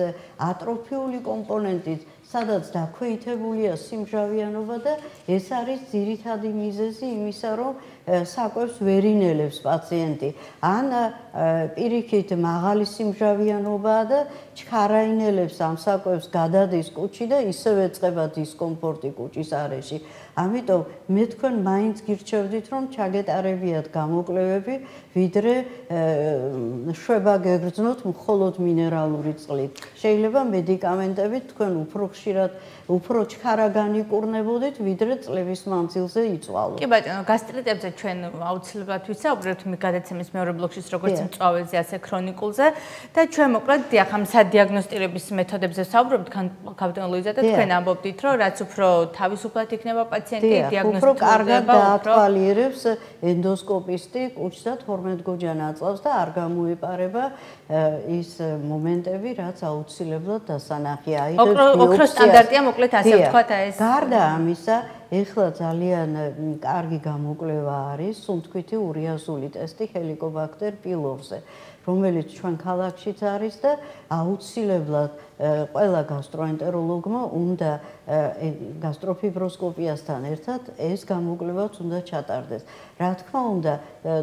ატროფიული კომპონენტი სადაც დაქვეითებულია სიმჟავიანობა და ეს არის ძირითადი მიზეზი იმისა რომ საკვებს ვერ ინელებს პაციენტი. ან პირიქით მაღალი სიმჟავიანობაა და ჩქარაინელებს ამ საკვებს გადადის კუჩი და ისევე წება დისკომფორტი კუჩის არეში. ამიტომ მე თქვენ მაინც გირჩევდით რომ ჩაგეტარებიათ გამოკვლევები ვიდრე შვება გეგრძნოთ მხოლოდ მინერალური წყლით. შეიძლება მედიკამენტებით თქვენ უფრო ხშირად უფრო ჩქარაგანი კურნებოდით ვიდრე წლების მანძილზე იწვალოთ. კი ბატონო გასტრიტებზე ჩვენ აუცილებლად ვისაუბრებთ მე გადაცემის მეორე ბლოკშიც როგორც მწვავეზე ასე ქრონიკულზე. და ჩვენ მოკლედ დიახ ამ სადიაგნოსტირების მეთოდებზე ვსაუბრობთ კაპიტან ლუიზა და თქვენ ამბობდით რომ რაც უფრო თავისუფლად იქნება პაციენტი დიაგნოსტიკა უფრო კარგად დაათვალიერებს ენდოსკოპისტი კუჩს და 12 გოჯა ნაწლავს და არ გამოეპარება ის მომენტები რაც აუცილებლად დასანახია. აი ოქრო სტანდარტია მოკლედ ასე ვთქვათ ეს გარდა ამისა ეხლა ძალიან კარგი გამოკვლევა არის სუნთქვითი ურიაზული ტესტი ჰელიკობაქტერ პილორზე რომელიც ჩვენ ქალაქშიც არის და აუცილებლად ყველა გასტროენტეროლოგმა უნდა გასტროფიბროსკოპიასთან ერთად ეს გამოკვლევაც უნდა ჩატარდეს. რა თქმა უნდა,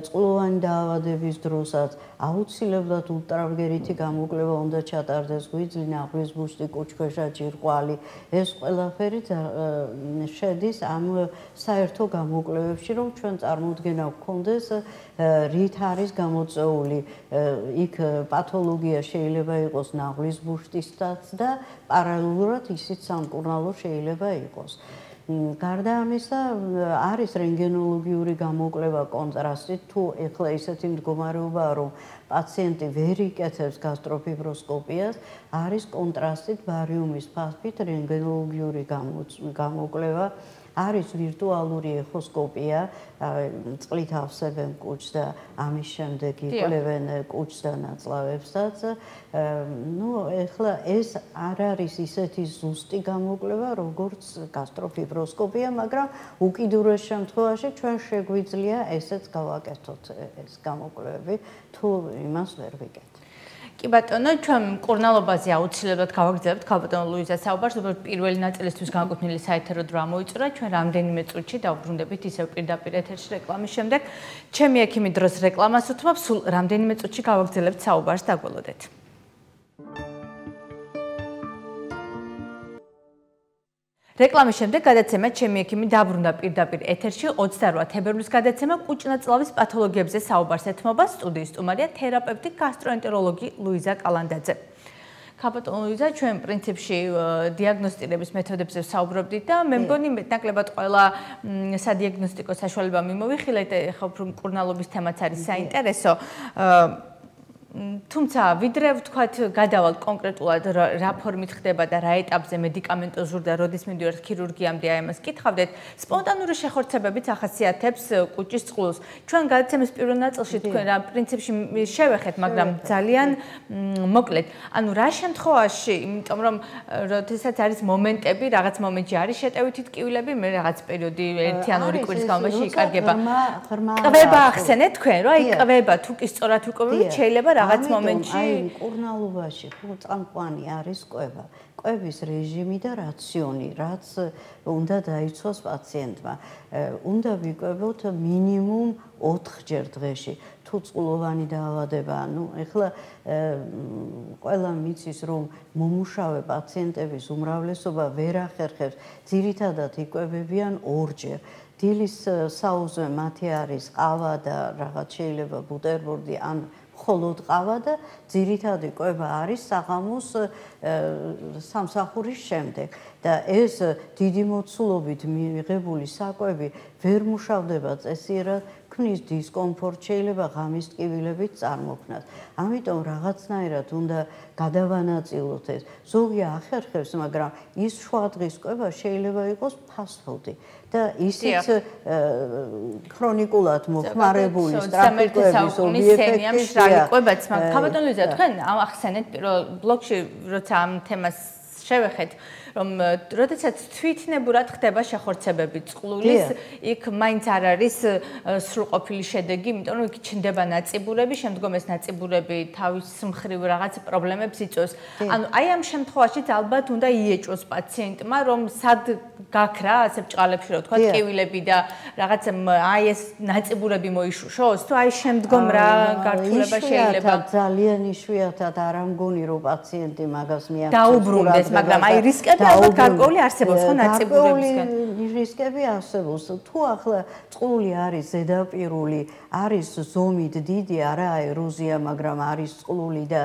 წყლოვანი დაავადების დროსაც აუცილებლად ულტრავგერითი გამოკვლევა უნდა ჩატარდეს, გვიძინა ღვიძლ ბუშტი, კუჩქვეშა, ჯირყვალი. ეს ყველაფერი შედის ამ საერთო გამოკვლევებში, რომ ჩვენ წარმოუდგენა გვქონდეს რით არის გამოწეული იქ პათოლოგია შეიძლება იყოს ნაღლის ბუშტისაც და პარალელურად ისიც სამკურნალო შეიძლება იყოს. გარდა ამისა არის რენტგენოლოგიური გამოკვლევა კონტრასტით თუ ეხლა ისეთი მდგომარეობაა რომ პაციენტი ვერ იკეთებს გასტროფიბროსკოპიას არის კონტრასტით ბარიუმის ფასფით რენტგენოლოგიური გამოკვლევა არის ვირტუალური ეხოსკოპია, წყლით ავსებენ კუჭს და ამის შემდეგ იკვლევენ კუჭს და ნაწლავებსაც. ну, ეხლა ეს არ არის ისეთი ზუსტი გამოკვლევა, როგორც გასტროფიბროსკოპია, მაგრამ უკიდურეს შემთხვევაში ჩვენ შეგვიძლია ესეც გავაკეთოთ ეს გამოკვლევები, თუ იმას ვერ ვიკეთებთ. კი ბატონო, ჩვენ კურნალობაზე აუცილებლად გავაგრძელებთ ქალბატონ ლუიზა საუბარს, უბრალოდ პირველი ნაწილისთვის განკუთვნილი საეთერო დრო მოიწურა, ჩვენ რამდენიმე წუთში დავბრუნდებით ისევ პირდაპირ ეთერში რეკლამის შემდეგ. ჩემი ექიმი დროს რეკლამას უთმობ, სულ რამდენიმე წუთში გავაგრძელებთ საუბარს, დაგველოდეთ. რეკლამის შემდეგ გადაცემა ჩემი ექიმი დაბრუნდა პირდაპირ ეთერში 28 თებერვლის გადაცემა კუჭნაწლავის პათოლოგიებზე საუბარს ეთმობა სტუდიის სტუმარია თერაპევტი გასტროენტეროლოგი ლუიზა კალანდაძე. კაპიტონ ლუიზა ჩვენ პრინციპში დიაგნოსტირების მეთოდებზე საუბრობდით და მე მგონი მეტნაკლებად ყველა სადიაგნოსტიკო საშუალება მიმოვიხილეთ ხო მკურნალობის თემაც არის საინტერესო თუმცა ვიდრე ვთქვათ გადავალ კონკრეტულად რა ფორმით ხდება და რა ეტაპზე მედიკამენტოზურ და როდის მიდიოთ ქირურგიამდე აი ამას კითხავდეთ. სპონტანური შეხორცებებიც ახასიათებს კუჭის წყლულს ჩვენ გადაცემის პირველ ნაწილში თქვენ რა პრინციპში შევეხეთ მაგრამ ძალიან მოკლედ. ანუ რა შემთხვევაში იმიტომ რომ როდესაც არის მომენტები რაღაც მომენტში არის შეტევითი ტკივილები მე რაღაც პერიოდი 1-2 კვირის განმავლობაში იკარგება. ყובה ახსენეთ თქვენ რომ აი ყובה თუ კი სწორად უკოვებით შეიძლება რაღაც მომენტში აი მკურნალობაში ხო წამყვანი არის კვება. კვების რეჟიმი და რაციონი, რაც უნდა დაიცვას პაციენტმა. უნდა ვიკვებოთ მინიმუმ 4 ჯერ დღეში. თუ წყლოვანი დაავადება, ну, ეხლა ყველა მიცის, რომ მომუშავე პაციენტების უმრავლესობა ვერ ახერხებს, ძირითადად იკვებებიან ორჯერ. დილის საუზე მათი არის ყავა და რაღაც შეიძლება ბუტერბურდი ან მხოლოდ ყავა და ძირითადი კვება არის საღამოს სამსახურის შემდეგ და ეს დიდი მოცულობით მიღებული საკვები ვერ მუშავდება წესიერად ქმნის დისკომფორტ, შეიძლება ღამის ტკივილებით წარმოქმნას. ამიტომ რაღაცნაირად უნდა გადავანაწილოთ ეს. ზოგი ახერხებს, მაგრამ ის შუადღის კვება შეიძლება იყოს ფასფუდი. და ისიც ქრონიკულად მოხმარებული სტრაფიკების ობიექტია. ყובაც, მაგრამ ხაბატონ ლიზა, თქვენ ახსენეთ პირველ ბლოგში, როცა ამ თემას შევეხეთ, რომ როდესაც თვითნებურად ხდება შეხორცებები წყლულის, იქ მაინც არ არის სრულყოფილი შედეგი, იმიტომ რომ იქ ჩნდება ნაწიბურები, შემდგომ ეს ნაწიბურები თავის მხრივ რაღაც პრობლემებს იწვევს. ანუ აი ამ შემთხვევაში ალბათ უნდა იეჭოს პაციენტმა, რომ სად გაქრა, ასე ბჭყალებში რო თქვა, ტკივილები და რაღაც აი ეს ნაწიბურები მოიშუშოს, თუ აი შემდგომ რა გართულება შეიძლება ძალიან იშვიათად არ ამგონი რომ პაციენტი მაგას მიაღწევს. დაუბრუნდეს, მაგრამ აი რისკები ალბათ გარკვეული არსებობს ხო ნაწიბურებისგან რისკები არსებობს. თუ ახლა წყული არის ზედაპირული არის ზომით დიდი არა ეროზია მაგრამ არის წყლული და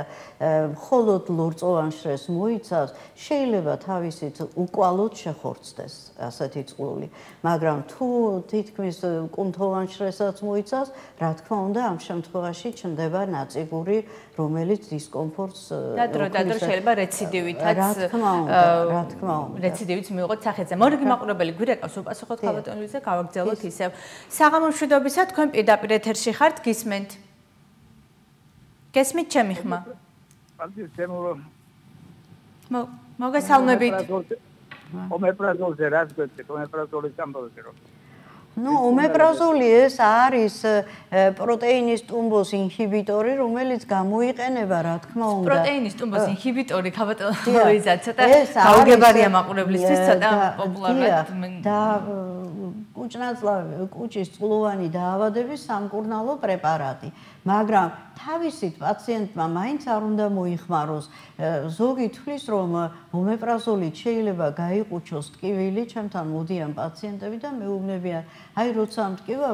მხოლოდ ლორწოვან შრეს მოიცავს. შეიძლება თავისით უკვალოდ შეხორცდეს ასეთი წყლული მაგრამ თუ თითქმის კუნთოვან შრესაც მოიცავს რა თქმა უნდა ამ შემთხვევაში ჩნდება ნაწიბური რომელიც დისკომფორტს და დრო და დრო შეიძლება რეციდივითაც რა თქმა უნდა რა თქმა უნდა. რეციდივით მიიღოთ სახეზე. მორგი მაყურებელი გვირეკავს უპასუხოთ ხალბატონ ლუიზა გავაგზავნოთ ისევ საღამო მშვიდობისა თქვენ პირდაპირ ეთერში ხართ გისმენთ გესმით ჩემი ხმა მოგესალმებით ომეპრაზოლზე რაც გვეთქვით ომეპრაზოლის ამბავზე რომ ну омепразоли ეს არის პროტეინის ტუმბოს ინჰიბიტორი რომელიც გამოიყენება რა თქმა უნდა პროტეინის ტუმბოს ინჰიბიტორი ქაბატონოიზა ცოტა გაუგებარია მაყურებლისთვის ცოტა პოპულარულად და კუჭნაწლავი კუჭის წყლოვანი დაავადების სამკურნალო პრეპარატი მაგრამ თავისით პაციენტმა მაინც არ უნდა მოიხმაროს. ზოგი თვლის, რომ ომეპრაზოლი შეიძლება გაიყუჩოს ტკივილი, ჩემთან მოდიან პაციენტები და მეუბნებიან, აი როცა მტკივა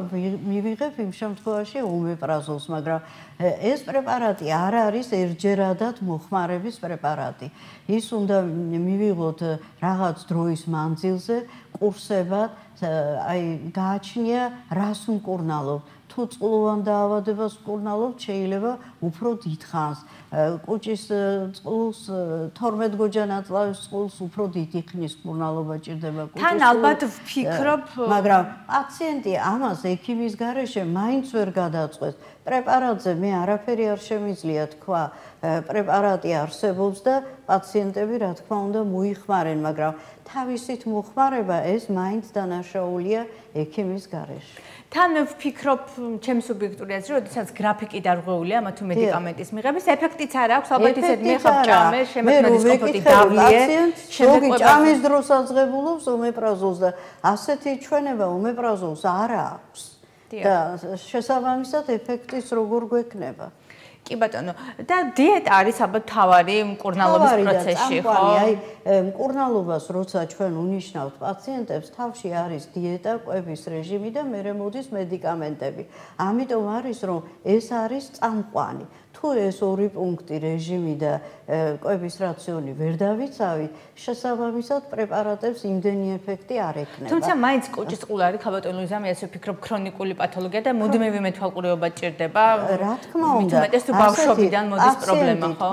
მივიღებ იმ შემთხვევაში ომეპრაზოლს, მაგრამ ეს პრეპარატი არ არის ერთჯერადად მოხმარების პრეპარატი. ის უნდა მივიღოთ რაღაც დროის მანძილზე, კურსებად, აი გააჩნია რას უმკურნალობ. თუ წყლოვან დაავადებას ვკურნალობ, შეიძლება უფრო დიდხანს. კუჭის წყლს 12 გოჯანაწლავის წყლს უფრო დიდი ხნის ვკურნალობა ჭირდება კუჭის. თან ალბათ ვფიქრობ, მაგრამ პაციენტი ამას ექიმის გარეშე მაინც ვერ გადაწყვეტს. პრეპარატზე მე არაფერი არ შემიძლია თქვა. პრეპარატი არსებობს და პაციენტები რა თქმა უნდა მოიხმარენ, მაგრამ თავისით მოხმარება ეს მაინც დანაშაულია ექიმის გარეშე. თან ვფიქრობ ჩემი სუბიექტური აზრი, როდესაც გრაფიკი დარღვეულია ამა თუ მედიკამენტის მიღების ეფექტიც არ აქვს, ალბათ ისეთ მიხაბჭამე, შემოქმედი დისკომფორტი დავიე, შემოგი ჭამის დროს აძღებულობს ომეპრაზოლს და ასეთი ჩვენება ომეპრაზოლს არ აქვს. და შესაბამისად ეფექტიც როგორ გვექნება? კი ბატონო და დიეტა არის ალბათ თავარი მკურნალობის პროცესში ხო? აი მკურნალობას როცა ჩვენ უნიშნავთ პაციენტებს თავში არის დიეტა, კვების რეჟიმი და მერე მოდის მედიკამენტები. ამიტომ არის რომ ეს არის წამყვანი. თუ ეს ორი პუნქტი რეჟიმი და კვების რაციონი ვერ დავიცავით, შესაბამისად პრეპარატებს იმდენი ეფექტი არ ექნება. თუმცა მაინც კუჭის წყულარი ქაბატონური ზამი ასე ვფიქრობ ქრონიკული პათოლოგია და მუდმივი მეთვალყურეობა ჭირდება. რა თქმა უნდა. მეტეს თუ ბავშვობიდან მოდის პრობლემა, ხო?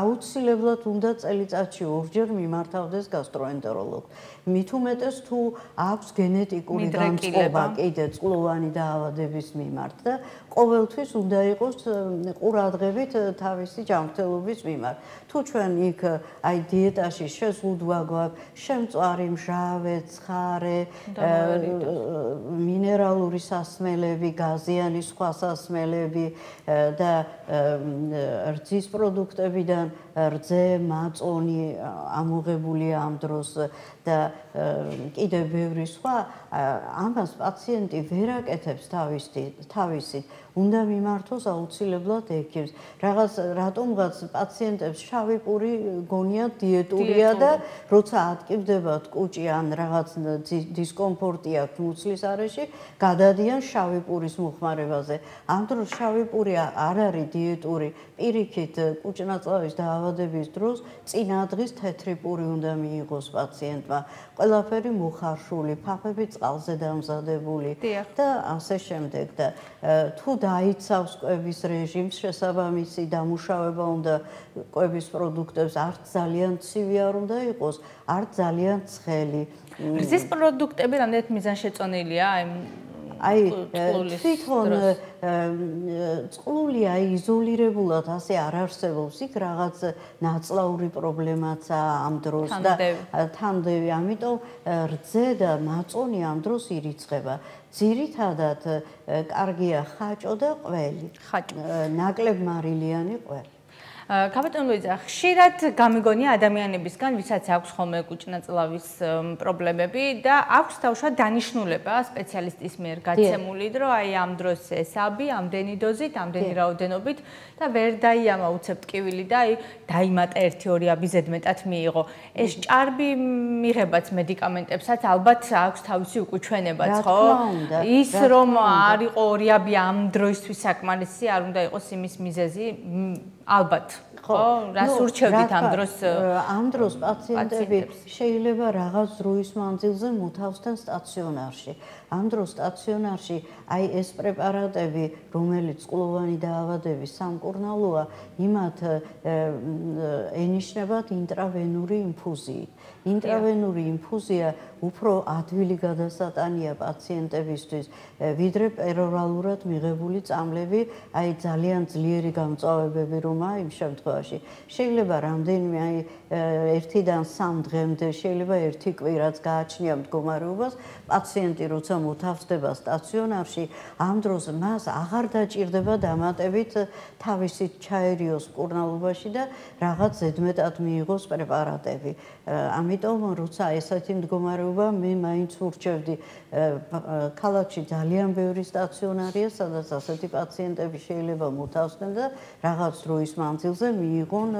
აუცილებლად უნდა წელიწადში ორჯერ მიმართავდეს გასტროენტეროლოგს. მით უმეტეს თუ აქვს გენეტიკური განწყობა. კიდე წყლოვანი დაავადების მიმართ და ყოველთვის უნდა იყოს ყურადღებით თავისი ჯანმრთელობის მიმართ. თუ ჩვენ იქ აი დიეტაში შეზღუდვა გვაქვს, შემწვარი მჟავე, ცხარე, მინერალური სასმელები, გაზიანი სხვა სასმელები და რძის პროდუქტებიდან რძე, მაწონი ამოღებულია ამ დროს და კიდე ბევრი სხვა ამას პაციენტი ვერ აკეთებს თავისი თავისი უნდა მიმართოს აუცილებლად ექიმს. რაღაც რატომღაც პაციენტებს შავი პური გონია დიეტურია და როცა ატკივდებათ კუჭი ან რაღაც დისკომფორტი აქვს მუცლის არეში, გადადიან შავი პურის მოხმარებაზე. ამ დროს შავი პური არ არის დიეტური. პირიქით კუჭნაწლავის დაავადების დროს წინადღის თეთრი პური უნდა მიიღოს პაციენტმა. ყველაფერი მოხარშული, ფაფები წყალზე დამზადებული და ასე შემდეგ და თუ დაიცავს კვების რეჟიმს, შესაბამისი დამუშავება უნდა კვების პროდუქტებს არც ძალიან ცივი არ უნდა იყოს, არც ძალიან ცხელი. რძის პროდუქტები რამდენად მიზანშეწონილია აი აი თვითონ წყლული აი იზოლირებულად ასე არ არსებობს. იქ რაღაც ნაწლაური პრობლემაცაა ამ დროს და თანდევი ამიტომ რძე და მაწონი ამ დროს ირიცხება ძირითადად კარგია ხაჭო და ყველი. ხაჭო. ნაკლებ მარილიანი ყველი კაპიტან ლუიზა, ხშირად გამიგონია ადამიანებისგან, ვისაც აქვს ხოლმე კუჭნაწლავის პრობლემები და აქვს თავშად დანიშნულება სპეციალისტის მიერ გაცემული, რომ აი ამ დროს ესაბი, ამდენი დოზით, ამდენი რაოდენობით და ვერ დაიამაუცებ ტკივილი და აი დაიმატა 1-2 აბი ზედმეტად მიიღო. ეს ჭარბი მიღებაც მედიკამენტებსაც ალბათ აქვს თავისი უკუჩვენებაც, ხო? ის რომ არ იყო 2 აბი ამ დროისთვის საკმარისი, არ უნდა იყოს იმის მიზეზი ალბათ. ხო რას ურჩევდით ამ დროს ამ დროს პაციენტები შეიძლება რაღაც დროის მანძილზე მოთავსდნენ სტაციონარში. ამ დროს სტაციონარში აი ეს პრეპარატები რომელიც წყლოვანი დაავადების სამკურნალოა იმათ ენიშნებათ ინტრავენური ინფუზიით. ინტრავენური ინფუზია უფრო ადვილი გადასატანია პაციენტებისთვის ვიდრე პერორალურად მიღებული წამლები, აი ძალიან ძლიერი გამწვავებები რომა იმ შემთხვევაში. შეიძლება რამდენიმე აი ერთიდან სამ დღემდე შეიძლება ერთი კვირაც გააჩნია მდგომარეობას, პაციენტი როცა მოთავსდება სტაციონარში, ამ დროს მას აღარ დაჭირდება დამატებით თავისი ჩაერიოს კურნალობაში და რაღაც ზედმეტად მიიღოს პრეპარატები. ამიტომ როცა ესეთი მდგომარეობა მე მაინც ურჩევდი ქალაქში ძალიან ბევრი სტაციონარია, სადაც ასეთი პაციენტები შეიძლება მოთავსდნენ და რაღაც დროის მანძილზე მიიღონ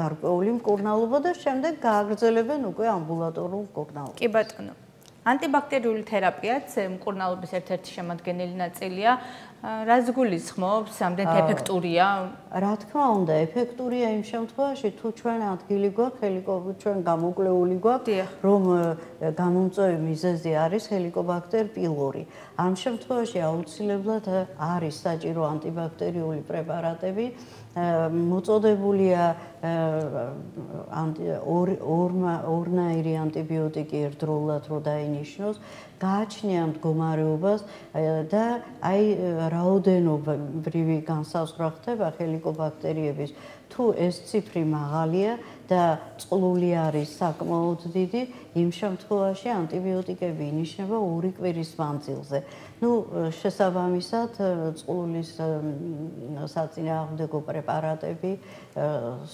გარკვეული მკურნალობა და შემდეგ გააგრძელებენ უკვე ამბულატორულ მკურნალობას. კი ბატონო. ანტიბაქტერიული თერაპიაც მკურნალობის ერთ-ერთი შემადგენელი ნაწილია. რას გულისხმობს? ამდენ ეფექტურია? რა თქმა უნდა, ეფექტურია იმ შემთხვევაში, თუ ჩვენ ადგილი გვაქვს, ჰელიკობაქტერ ჩვენ გამოკვლეული გვაქვს, რომ გამომწვევი მიზეზი არის ჰელიკობაქტერ პილორი. ამ შემთხვევაში აუცილებლად არის საჭირო ანტიბაქტერიული პრეპარატები. მოწოდებულია ორნაირი ანტიბიოტიკი ერთდროულად რო დაინიშნოს, გააჩნია მდგომარეობას და აი რაოდენობრივი განსაზღვრა ხდება ჰელიკობაქტერიების თუ ეს ციფრი მაღალია და წყლული არის საკმაოდ დიდი, იმ შემთხვევაში ანტიბიოტიკები ინიშნება ორი კვირის მანძილზე. Ну შესაბამისად წყლულის საწინააღმდეგო პრეპარატები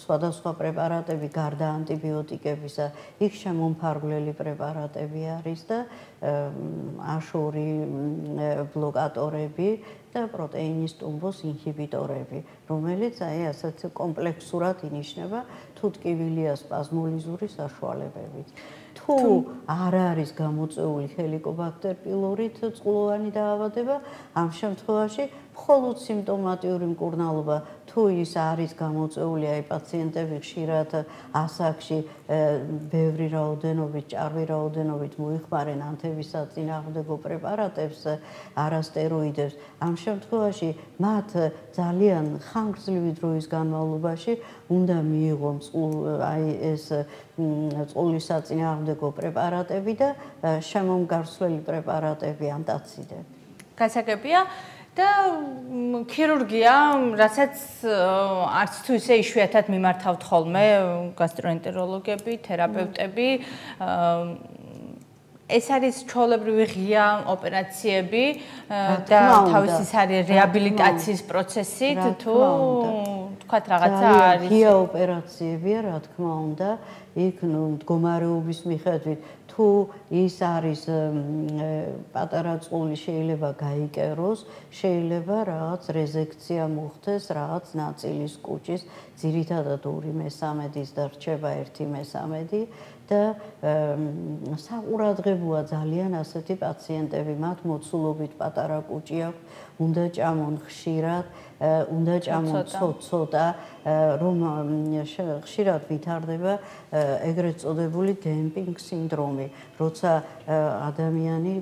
სხვადასხვა პრეპარატები გარდა ანტიბიოტიკებისა იქ შემომფარგლელი პრეპარატები არის და აშორი ბლოკატორები და პროტეინის ტუმბოს ინჰიბიტორები რომელიც აი ასეთ კომპლექსურად ინიშნება თუ ტკივილია სპაზმოლიზური საშუალებებით თუ არ არის გამოწეული ჰელიკობაქტერ პილორით წყლოვანი დაავადება, ამ შემთხვევაში მხოლოდ სიმპტომატიური მკურნალობა თუ ის არის გამოწეული აი პაციენტები ხშირად ასაკში ბევრი რაოდენობით, ჭარბი რაოდენობით მოიხმარენ ანთებისაწინააღმდეგო პრეპარატებს, არასტეროიდებს. ამ შემთხვევაში მათ ძალიან ხანგრძლივი დროის განმავლობაში უნდა მიიღონ აი ეს წყლისაწინააღმდეგო პრეპარატები და შემომგარსველი პრეპარატები ანტაციდები. გასაგებია და ქირურგია, რასაც არც თუ ისე იშვიათად მიმართავთ ხოლმე გასტროენტეროლოგები, თერაპევტები, ეს არის ჩოლებრივი ღია ოპერაციები და თავის ის არის რეაბილიტაციის პროცესი თუ თქვათ რაღაცა არის ღია ოპერაციებია, რა თქმა უნდა, იქ ნუ მდგომარეობის მიხედვით თუ ის არის პატარა წყული შეიძლება გაიკეროს, შეიძლება რაღაც რეზექცია მოხდეს, რაღაც ნაწილის კუჭის, ძირითადად 2/3-ის და რჩება 1/3 და საყურადღებოა ძალიან ასეთი პაციენტები, მათ მოცულობით პატარა კუჭი აქვს, უნდა ჭამონ ხშირად, უნდა ჭამონ ცოტა, რომ ხშირად ვითარდება ეგრეთ წოდებული დემპინგ სინდრომი, როცა ადამიანი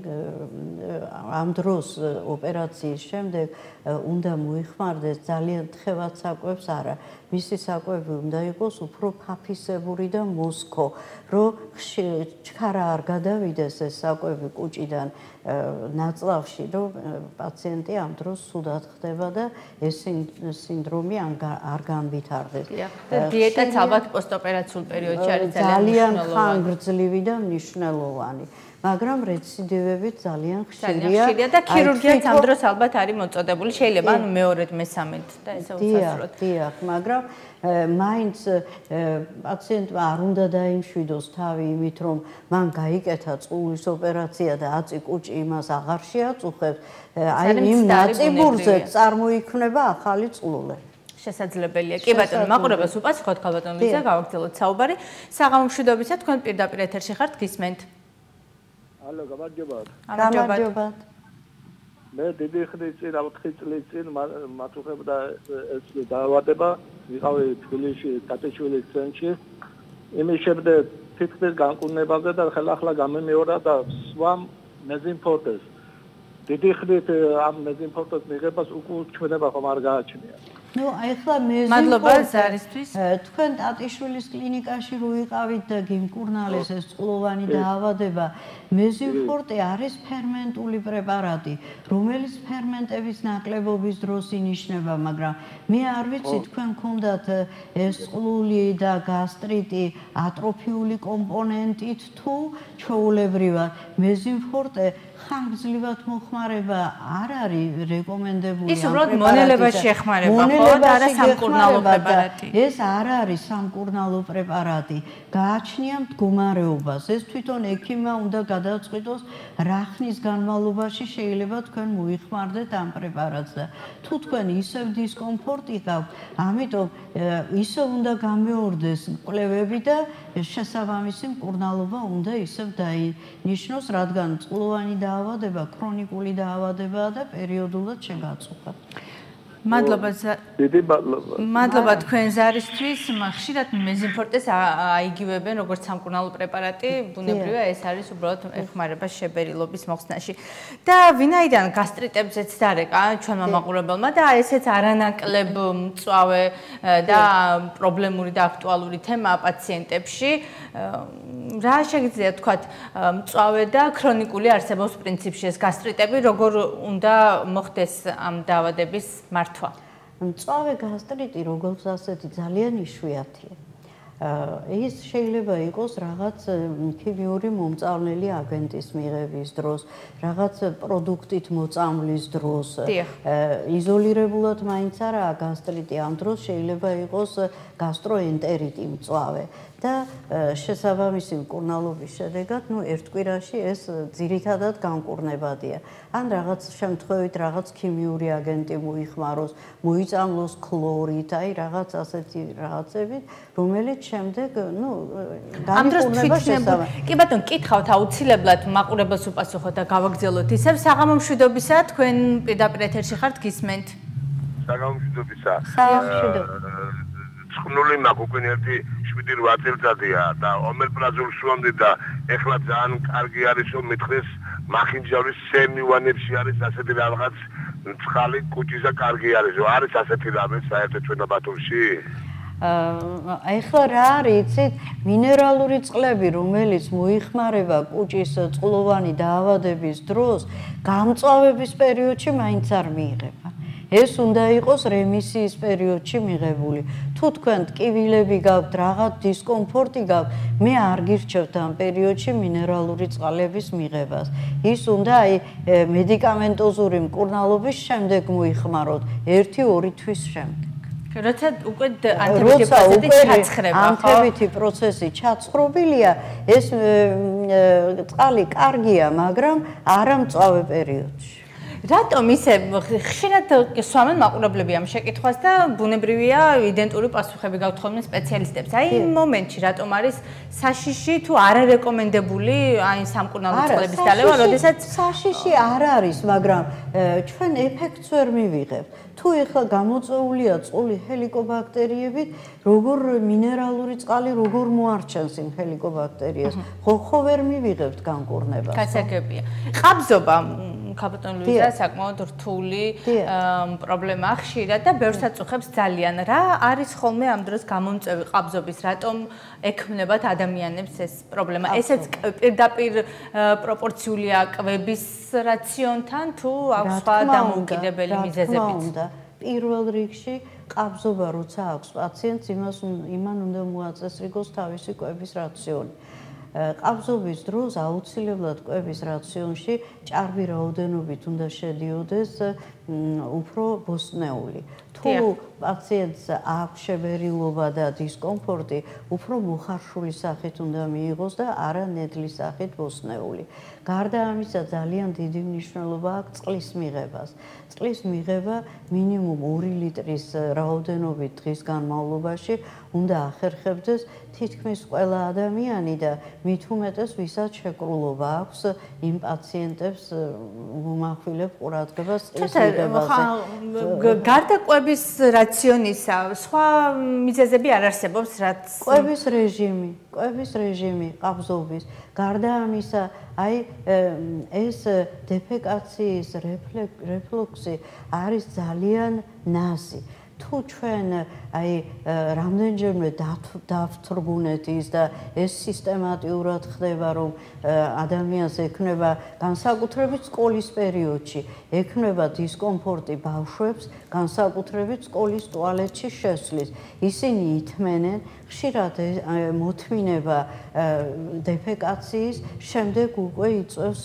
ამ დროს ოპერაციის შემდეგ უნდა მოიხმარდეს ძალიან თხევად საკვებს არა, მისი საკვები უნდა იყოს უფრო ფაფისებური და მოსკო, რომ ჩქარა არ გადავიდეს ეს საკვები კუჭიდან ნაწლავში, რომ პაციენტი ამ დროს სუდად ხდება და ეს სინდრომი არ განვითარდეს. და დიეტაც ალბათ პოსტოპერაციულ პერიოდში არის ძალიან ხანგრძლივი და მნიშვნელოვანი. მაგრამ რეციდივები ძალიან ხშირია. ხშირია და ქირურგიაც ამ დროს ალბათ არის მოწოდებული, შეიძლება ანუ მეორედ მესამედ და ესე უცასროდ. დიახ, მაგრამ მაინც პაციენტმა არ უნდა დაიმშვიდოს თავი იმით, რომ მან გაიკეთა წყურის ოპერაცია და აწი კუჭი იმას აღარ შეაწუხებს. აი იმ ნაწიბურზე წარმოიქმნება ახალი წყლულე. შესაძლებელია. კი ბატონო, მაყურებელს უპასუხოთ ქალბატონ ლიზა, გავაგრძელოთ საუბარი. საღამო მშვიდობისა, თქვენ პირდაპირ ეთერში ხართ, გისმენთ. ალო, გამარჯობათ. გამარჯობათ. მე დიდი ხნის წინ, 4 წლის წინ მათუხებდა ეს დაავადება, ვიყავი თბილისში, კატეშვილის ცენტრში. იმის შემდეგ თითქმის განკურნებაზე და ხელახლა გამემეორა და სვამ მეზინფორტეს. დიდი ხნით ამ მეზინფორტეს მიღებას უკვე ჩვენება ხომ არ გააჩნია. Ну ახლა მე მადლობა ზარისთვის თქვენ ტატიშვილის კლინიკაში რო იყავით და გიმკურნალეს ეს წყლოვანი დაავადება მეზინფორტე არის ფერმენტული პრეპარატი რომელიც ფერმენტების ნაკლებობის დროს ინიშნება მაგრამ მე არ ვიცი თქვენ გქონდათ ეს წყლული და გასტრიტი ატროფიული კომპონენტით თუ ჩაულებრივად მეზინფორტე ხანგრძლივად მოხმარება არ არის რეკომენდებული ის უბრალოდ მონელებაში ეხმარება ხო? და არა სამკურნალო პრეპარატი. ეს არ არის სამკურნალო პრეპარატი. გააჩნია მდგომარეობას. ეს თვითონ ექიმა უნდა გადაწყვიტოს რა ხნის განმავლობაში შეიძლება თქვენ მოიხმარდეთ ამ პრეპარატს და თუ თქვენ ისევ დისკომფორტი გაქვთ ამიტომ ისევ უნდა გამეორდეს კვლევები და შესაბამისი მკურნალობა უნდა ისევ დაინიშნოს რადგან წყლოვანი და დაავადება ქრონიკული დაავადებაა და პერიოდულად შეგაწუხა. მადლობა დიდი მადლობა. მადლობა თქვენ ზარისთვის ხშირად მეზინფორტეს აიგივებენ როგორც სამკურნალო პრეპარატი. ბუნებრივია ეს არის უბრალოდ ეხმარება შებერილობის მოხსნაში. და ვინაიდან გასტრიტებზეც დარეკა ჩვენმა მაყურებელმა და ესეც არანაკლებ მწვავე და პრობლემური და აქტუალური თემაა პაციენტებში რა შეგიძლიათ თქვათ მწვავე და ქრონიკული არსებობს პრინციპში ეს გასტრიტები როგორ უნდა მოხდეს ამ დაავადების მართვა მწვავე გასტრიტი როგორც ასეთი ძალიან იშვიათია ის შეიძლება იყოს რაღაც ქიმიური მომწავლელი აგენტის მიღების დროს, რაღაც პროდუქტით მოწამვლის დროს. იზოლირებულად მაინც არა გასტრიტი ამ დროს შეიძლება იყოს გასტროენტერიტი მწვავე. და შესაბამისი მკურნალობის შედეგად, ну, ერთ კვირაში ეს ძირითადად განკურნებადია. ან რაღაც შემთხვევით რაღაც ქიმიური აგენტი მოიხმაროს, მოიწამლოს ქლორით, აი რაღაც ასეთი რაღაცებით, რომელიც შემდეგ, ну, განკურნება შესაბამისად. კი ბატონო, კითხავთ აუცილებლად მაყურებელს უპასუხოთ და გავაგზავნოთ ისევ საღამომშვიდობისა, თქვენ პირდაპირ ეთერში ხართ გისმენთ. საღამომშვიდობისა. საღამომშვიდობისა. ცხნული მაქვს უკვე ერთი 7-8 წელიწადია და ომერპრაზოლს შევამდე და ეხლა ძალიან კარგი არის რომ მითხეს მახინჯაურის სემივანებში არის ასეთი რაღაც ცხალი კუჭი და კარგი არის. რომ არის ასეთი რამე საერთოდ ჩვენ ბათუმში? აა ეხლა რა არის იცით? მინერალური წყლები რომელიც მოიხმარება კუჭის წყლოვანი დაავადების დროს გამწვავების პერიოდში მაინც არ მიიღება. ეს უნდა იყოს რემისიის პერიოდში მიღებული. თუ თქვენ ტკივილები გაქვთ, რაღაც დისკომფორტი გაქვთ, მე არ გირჩევთ ამ პერიოდში მინერალური წყალების მიღებას. ის უნდა აი მედიკამენტოზური მკურნალობის შემდეგ მოიხმაროთ 1-2 თვის შემდეგ. როცა უკვე ანთებითი პროცესი ჩაცხრება, ხო? ანთებითი პროცესი ჩაცხრობილია, ეს წყალი კარგია, მაგრამ არა მწავე პერიოდში. რატომ ისე ხშირად სვამენ მაყურებლები ამ შეკითხვას და ბუნებრივია იდენტური პასუხები გავთხოვდნენ სპეციალისტებს. აი იმ მომენტში რატომ არის საშიში თუ არარეკომენდებული აი სამკურნალო წყლების დალევა, როდესაც საშიში არ არის, მაგრამ ჩვენ ეფექტს ვერ მივიღებთ. თუ ეხლა გამოწეულია წყული ჰელიკობაქტერიებით, როგორ მინერალური წყალი როგორ მოარჩენს იმ ჰელიკობაქტერიას? ხო ხო ვერ მივიღებთ განკურნებას. გასაგებია. ყაბზობა კაპიტან ლუიზა საკმაოდ რთული პრობლემა ხშირად და ბევრსაც უხებს ძალიან. რა არის ხოლმე ამ დროს გამომწევი ყაბზობის? რატომ ექმნებათ ადამიანებს ეს პრობლემა? ესეც პირდაპირ პროპორციულია კვების რაციონთან თუ აქვს სხვა დამოუკიდებელი მიზეზებიც პირველ რიგში ყაბზობა როცა აქვს პაციენტს იმას იმან უნდა მოაწესრიგოს თავისი კვების რაციონი ყაბზობის დროს აუცილებლად კვების რაციონში ჭარბი რაოდენობით უნდა შედიოდეს უფრო ბოსნეული. თუ პაციენტს აქვს შებერილობა და დისკომფორტი, უფრო მოხარშული სახით უნდა მიიღოს და არა ნედლი სახით ბოსნეული. გარდა ამისა, ძალიან დიდი მნიშვნელობა აქვს წყლის მიღებას. წყლის მიღება მინიმუმ 2 ლიტრის რაოდენობით დღის განმავლობაში უნდა ახერხებდეს თითქმის ყველა ადამიანი და მით უმეტეს ვისაც შეკრულობა აქვს იმ პაციენტებს უმახვილებ ყურადღებას წყლის მიღებაზე. გარდა კვების რაციონისა, სხვა მიზეზები არ არსებობს, რაც კვების რეჟიმი, კვების რეჟიმი ყაბზობის. გარდა ამისა, აი ეს დეფეკაციის რეფლუქსი არის ძალიან ნასი. თუ ჩვენ აი რამდენჯერმე დავთრგუნეთ ის და ეს სისტემატიურად ხდება რომ ადამიანს ექნება განსაკუთრებით სკოლის პერიოდში ექნება დისკომფორტი ბავშვებს განსაკუთრებით სკოლის ტუალეტში შესვლის. ისინი ითმენენ ხშირად მოთმინება დეფეკაციის შემდეგ უკვე იწევს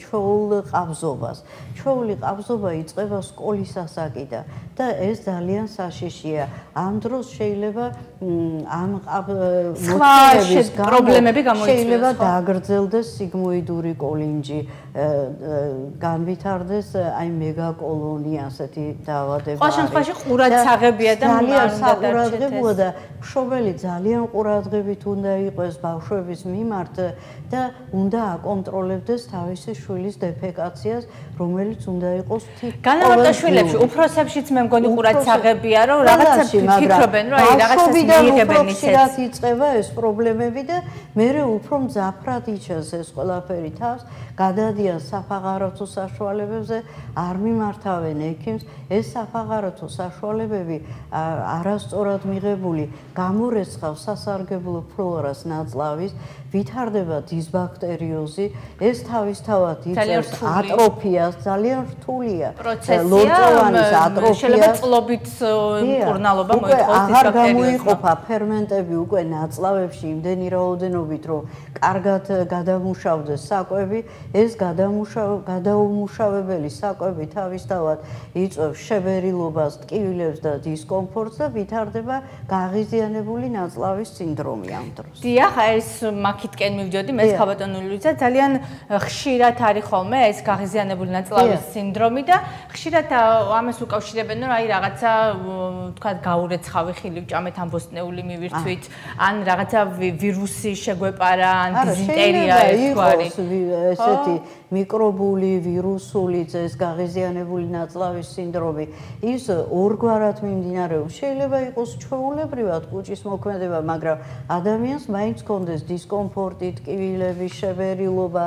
ჩოულ ყაბზობას ჩოული ყაბზობა იწყება სკოლის ასაკიდან და ეს ძალიან საშიშია. ამ დროს შეიძლება ამ მოთმინების პრობლემები გამოიწვიოს შეიძლება დააგრძელდეს სიგმოიდური კოლინჯი განვითარდეს აი მეგაკოლონი ასეთი დაავადება. ყოველ შემთხვევაში ყურადღებია და ძალიან საყურადღებოა და მშობელი ძალიან ყურადღებით უნდა იყოს ბავშვების მიმართ და უნდა აკონტროლებდეს თავისი შვილის დეფეკაციას, რომელიც უნდა იყოს თითქოს განავარდა შვილებში, უფროსებშიც მე მგონი ყურადღებია, რომ რაღაცა ფიქრობენ, რომ აი რაღაცას მიიღებენ ისეთ. ხშირად იწება ეს პრობლემები და მე უფრო მძაფრად იჩენს ეს ყველაფერი თავს, გადადი გადადიან საფაღაროთო საშუალებებზე, არ მიმართავენ ექიმს, ეს საფაღაროთო საშუალებები არასწორად მიღებული გამორეცხავს სასარგებლო ფლორას ნაწლავის, ვითარდება დისბაქტერიოზი, ეს თავისთავად იწევს ატროფიას, ძალიან რთულია. ლორწოვანის ატროფია შეიძლება წლობით მკურნალობა მოიყოს დისბაქტერიოზი. აღარ გამოიყოფა ფერმენტები უკვე ნაწლავებში იმდენი რაოდენობით, რომ კარგად გადამუშავდეს საკვები, ეს გადაუმუშავებელი საკვები თავისთავად იწევს შებერილობას, ტკივილებს და დისკომფორტს და ვითარდება გაღიზიანებული ნაწლავის სინდრომი ამ დროს. დიახ, ეს მაქ აქეთკენ მივდიოდი მე ხაბატონული ლუიზა ძალიან ხშირად არის ხოლმე ეს გაღიზიანებული ნაწლავის სინდრომი და ხშირად ამას უკავშირებენ რომ აი რაღაცა თქვა გაურეცხავი ხილი ვჭამეთ ამ ბოსტნეული მივირთვით ან რაღაცა ვირუსი შეგვეპარა ან დიზინტერია ერთგვარი ესეთი მიკრობული, ვირუსული, ეს გაღიზიანებული ნაწლავის სინდრომი, ის ორგვარად მიმდინარეობს. შეიძლება იყოს ჩვეულებრივად კუჭის მოქმედება, მაგრამ ადამიანს მაინც კონდეს დისკომფორტი, ტკივილები, შებერილობა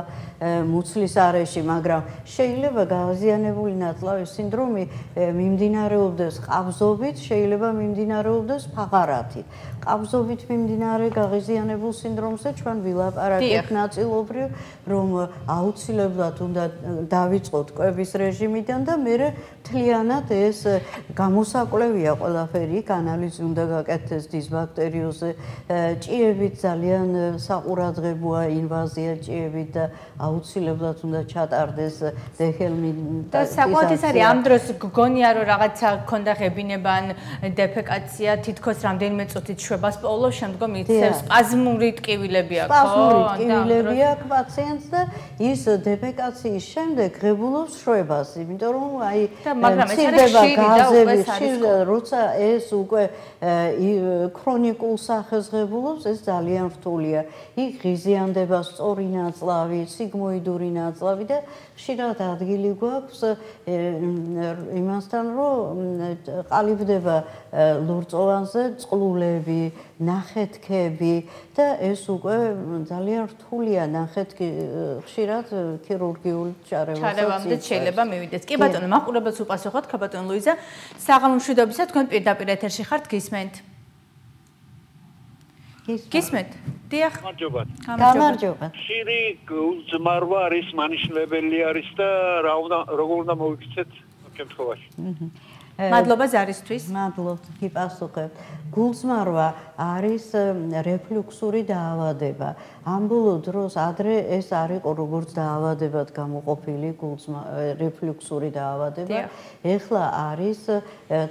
მუცლის არეში, მაგრამ შეიძლება გაღიზიანებული ნაწლავის სინდრომი მიმდინარეობდეს ყაბზობით, შეიძლება მიმდინარეობდეს ფაღარათით. ყაბზობით მიმდინარე გაღიზიანებულ სინდრომზე ჩვენ ვილაპარაკებთ ნაწილობრივ, რომ აუცილებლად უნდა დავიწყოთ კვების რეჟიმიდან და მე მთლიანად ეს გამოსაკვლევია ყველაფერი, ანალიზი უნდა გაკეთდეს დისბაქტერიოზზე, ჭიებით ძალიან საყურადღებოა ინვაზია ჭიებით და აუცილებლად უნდა ჩატარდეს დეხელმი და საკუთარ ის არის ამ დროს გგონია რომ რაღაცა ქონდა ღებინება ან დეფეკაცია თითქოს რამდენიმე წუთით შვებას პოულო შემდგომ იცებს სპაზმური ტკივილები აქვს ხო? სპაზმური ტკივილები აქვს პაციენტს და ის დეფეკაციის შემდეგ ღებულობს შვებას, იმიტომ რომ აი მაგრამ ეს არის ხშირი და უკვე როცა ეს უკვე ქრონიკულ სახეს ღებულობს, ეს ძალიან რთულია. იქ ღიზიანდება სწორი ნაწლავი, სიგმოიდური ნაწლავი და ხშირად ადგილი გვაქვს იმასთან, რომ ყალიბდება ლორწოვანზე წყლულები, ნახეთქები და ეს უკვე ძალიან რთულია ნახეთქი ხშირად ქირურგიულ ჩარევასაც. ჩარევამდე შეიძლება მივიდეს. კი ბატონო, მაყურებელს უპასუხოთ, ქაბატონ ლუიზა. საღამო მშვიდობისა, თქვენ პირდაპირ ეთერში ხართ, გისმენთ? გისმენთ? დიახ. გამარჯობა. გამარჯობა. ხირი უზმარვა არის მანიშნებელი არის და რა უნდა როგორ უნდა მოვიქცეთ შემთხვევაში. მადლობა ზარისთვის. მადლობა, გიპასუხებ. გულზმარვა არის რეფლუქსური დაავადება. ამ ბოლო დროს adre ეს არის როგორც დაავადებად გამოყოფილი გულზმარვა რეფლუქსური დაავადება. ეხლა არის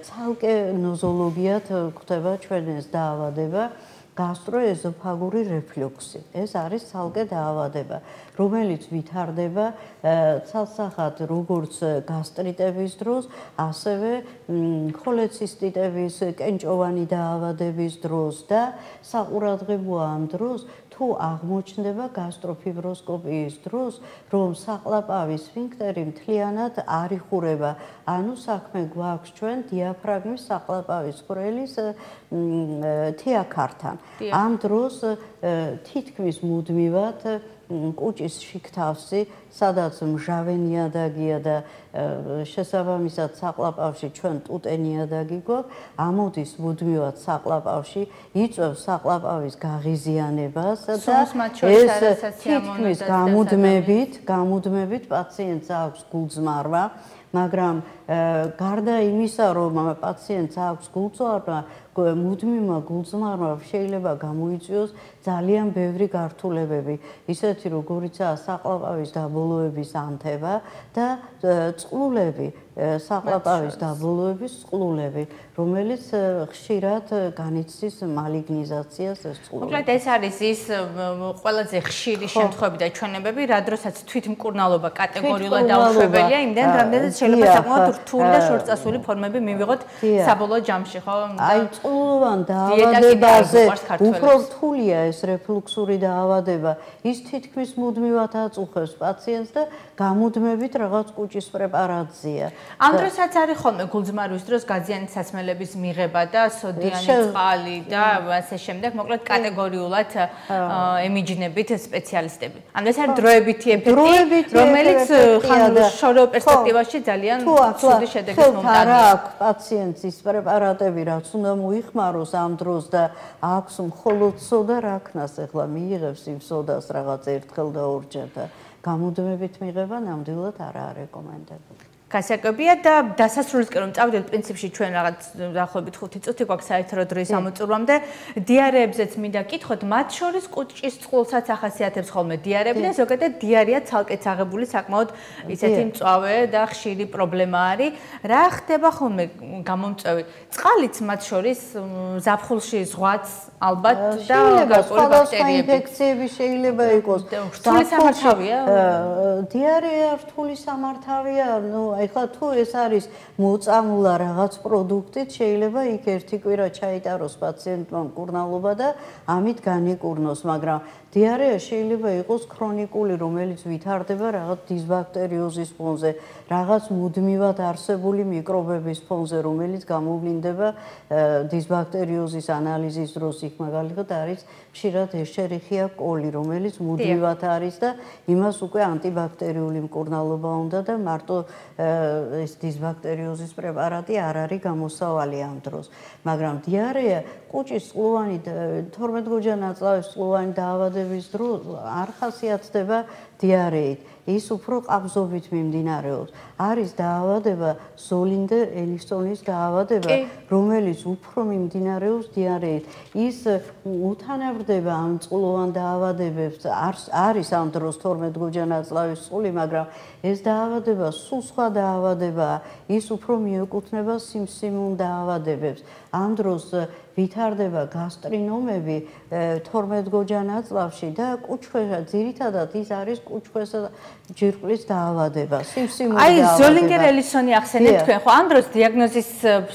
ცალკე ნოზოლოგიათ გვხვდება ჩვენ ეს დაავადება. გასტროეზოფაგური რეფლუქსი. ეს არის ცალკე დაავადება, რომელიც ვითარდება ცალსახად როგორც გასტრიტების დროს, ასევე ხოლეცისტიტების კენჭოვანი დაავადების დროს და საყურადღებოა ამ დროს თუ აღმოჩნდება გასტროფიბროსკოპიის დროს, რომ საყლაპავის სფინქტერი მთლიანად არ იხურება, ანუ საქმე გვაქვს ჩვენ დიაფრაგმის საყლაპავის ხრელის თეაქართან. ამ დროს თითქმის მუდმივად კუჭის შიქთავსი, სადაც მჟავენიადაგია და შესაბამისად საყლაპავში ჩვენ ტუტენიადაგი გვაქვს, ამოდის მუდმივად საყლაპავში, იწევს საყლაპავის გაღიზიანებას და ეს თითქმის გამუდმებით, გამუდმებით პაციენტს აქვს გულძმარვა, მაგრამ გარდა იმისა, რომ პაციენტს აქვს გულწვავა, მუდმივმა გულწმარმა შეიძლება გამოიწვიოს ძალიან ბევრი გართულებები, ისეთი როგორიცაა საყლაპავის დაბოლოების ანთება და წყლულები, საყლაპავის დაბოლოების წყლულები, რომელიც ხშირად განიცდის მალიგნიზაციას ეს წყლულები. მოკლედ ეს არის ის ყველაზე ხშირი შემთხვევები და ჩვენებები, რა დროსაც თვითმკურნალობა კატეგორიულად დაუშვებელია, იმდენ რამდენიც შეიძლება საკმაოდ რთული და შორწასული ფორმები მივიღოთ საბოლოო ჯამში, ხო? აი, წყლოვან დაავადებაზე უფრო რთულია ეს რეფლუქსური დაავადება. ის თითქმის მუდმივად აწუხებს პაციენტს და გამუდმებით რაღაც კუჭის პრეპარატზია. ამ დროსაც არის ხოლმე გულძმარვის დროს გაზიანი სასმელების მიღება და სოდიანი წყალი და ასე შემდეგ, მოკლედ კატეგორიულად ემიჯნებით სპეციალისტები. ანუ ეს არის დროებითი ეფექტი, რომელიც ხან შორო პერსპექტივაში ძალიან ცუდი შედეგის მომტანია. არა აქვს პაციენტს ის პრეპარატები, რაც უნდა მოიხმაროს ამ დროს და აქვს მხოლოდ სოდა რაკნას, ახლა მიიღებს იმ სოდას რაღაც ერთხელ და ორჯერ და გამუდმებით მიღება ნამდვილად არ არის რეკომენდებული. გასაკებია და დასასრულისკენ რომ წავიდეთ პრინციპში ჩვენ რაღაც დაახლოებით 5 წუთი გვაქვს საერთო დროის ამოწურვამდე დიარეებზეც მინდა კითხოთ მათ შორის კუჭის წყულსაც ახასიათებს ხოლმე დიარეები და ზოგადად დიარეა ცალკე წაღებული საკმაოდ ისეთი მწვავე და ხშირი პრობლემა არის. რა ხდება ხოლმე გამომწვევი? წყალიც მათ შორის ზაფხულში ზღვაც ალბათ და გარკვეული ბაქტერიები. ინფექციები შეიძლება იყოს. რთული სამართავია დიარეა რთული სამართავია ნუ ეხლა თუ ეს არის მოწამულა რაღაც პროდუქტით, შეიძლება იქ ერთი კვირა ჩაიტაროს პაციენტმა მკურნალობა და ამით განიკურნოს, მაგრამ დიარეა შეიძლება იყოს ქრონიკული, რომელიც ვითარდება რაღაც დისბაქტერიოზის ფონზე, რაღაც მუდმივად არსებული მიკრობების ფონზე, რომელიც გამოვლინდება დისბაქტერიოზის ანალიზის დროს, იქ მაგალითად არის ხშირად ეშერიხია კოლი, რომელიც მუდმივად არის და იმას უკვე ანტიბაქტერიული მკურნალობა უნდა და მარტო ეს დისბაქტერიოზის პრეპარატი არ არის გამოსავალი ამ დროს. მაგრამ დიარეა კუჭის წყლოვანი 12 გოჯანაწლავის წყლოვანი დაავადების დროს არ ხასიათდება დიარეით. ის უფრო ყაბზობით მიმდინარეობს. არის დაავადება ზოლინდერ ელისონის დაავადება, რომელიც უფრო მიმდინარეობს დიარეით. ის უთანაბრდება ამ წყლოვან დაავადებებს. არის ამ დროს 12 გოჯანაწლავის წყული, მაგრამ ეს დაავადება სულ სხვა დაავადებაა. ის უფრო მიეკუთვნება სიმსიმონ დაავადებებს. ამ დროს ვითარდება გასტრინომები 12 გოჯანაწლავში და კუჩხეშა ძირითადად ის არის კუჩხესა ჯირკვლის დაავადება. სიმსიმური დაავადება. აი ზოლინგერ ელისონი ახსენეთ თქვენ ხო? ამ დროს დიაგნოზის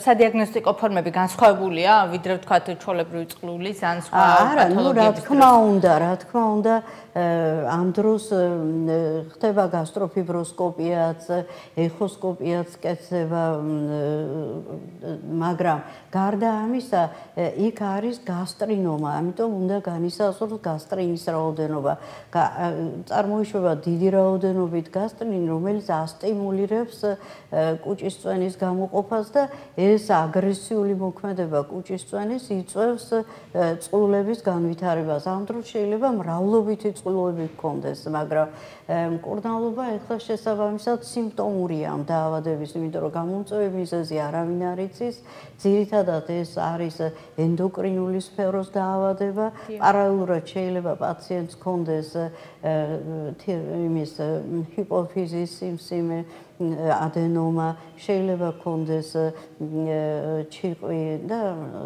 სადიაგნოსტიკო ფორმები განსხვავებულია, ვიდრე ვთქვათ ჩოლებრივი წყლულის ან სხვა პათოლოგიების. რა თქმა უნდა, რა თქმა უნდა, ამ დროს ხდება გასტროფიბროსკოპიაც, ეხოსკოპიაც კეთდება, მაგრამ გარდა ამისა, იქ არის გასტრინომა, ამიტომ უნდა განისაზღვროს გასტრინის რაოდენობა. წარმოიშვება დიდი რაოდენობით გასტრინი, რომელიც ასტიმულირებს კუჭის წვენის გამოყოფას და ეს აგრესიული მოქმედება კუჭის წვენის იწვევს წყლულების განვითარებას. ამ დროს შეიძლება მრავლობითი წყლულები გქონდეს, მაგრამ მკურნალობა ეხლა შესაბამისად სიმპტომურია ამ დაავადების, იმიტომ რომ გამომწვევი მიზეზი არავინ არ იცის. ძირითადად ეს არის ენდოკრინული სფეროს დაავადება. პარალელურად შეიძლება პაციენტს გქონდეს იმის ჰიპოფიზის სიმსიმე ადენომა შეიძლება კონდეს ჩიყვი და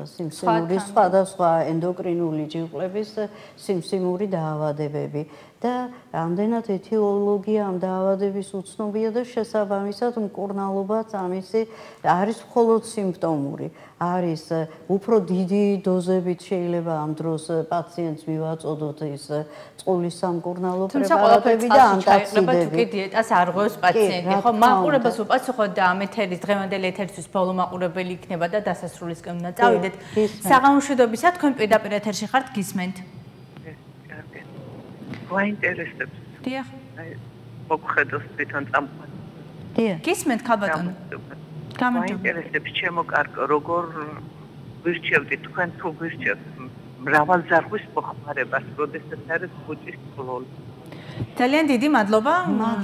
სიმსიმური სხვადასხვა ენდოკრინული ჯირკვლების სიმსიმური დაავადებები და ამდენად ეთიოლოგია ამ დაავადების უცნობია და შესაბამისად მკურნალობაც ამისი არის მხოლოდ სიმპტომური არის უფრო დიდი დოზებით შეიძლება ამ დროს პაციენტს მივაწოდოთ ის წყულის სამკურნალო პრეპარატები და ანტაციდები. თუ კი დიეტას არ ღვევს პაციენტი, ხო, მაყურებელს უპასუხოთ და ამ ეთერის დღევანდელი ეთერისთვის ბოლო მაყურებელი იქნება და დასასრულისკენ უნდა წავიდეთ. საღამოშვიდობისა თქვენ პირდაპირ ეთერში ხართ გისმენთ. გვაინტერესებს. დიახ. აი, მოგხედოს თვითონ წამყვან. დიახ. გისმენთ ხალბატონო. გამარჯობა. ჩემო კარგო, როგორ ვირჩევდი თქვენ თუ ვირჩევთ მრავალ ზარღვის მოხმარებას, როდესაც არის ხუჭის ფლოლი. ძალიან დიდი მადლობა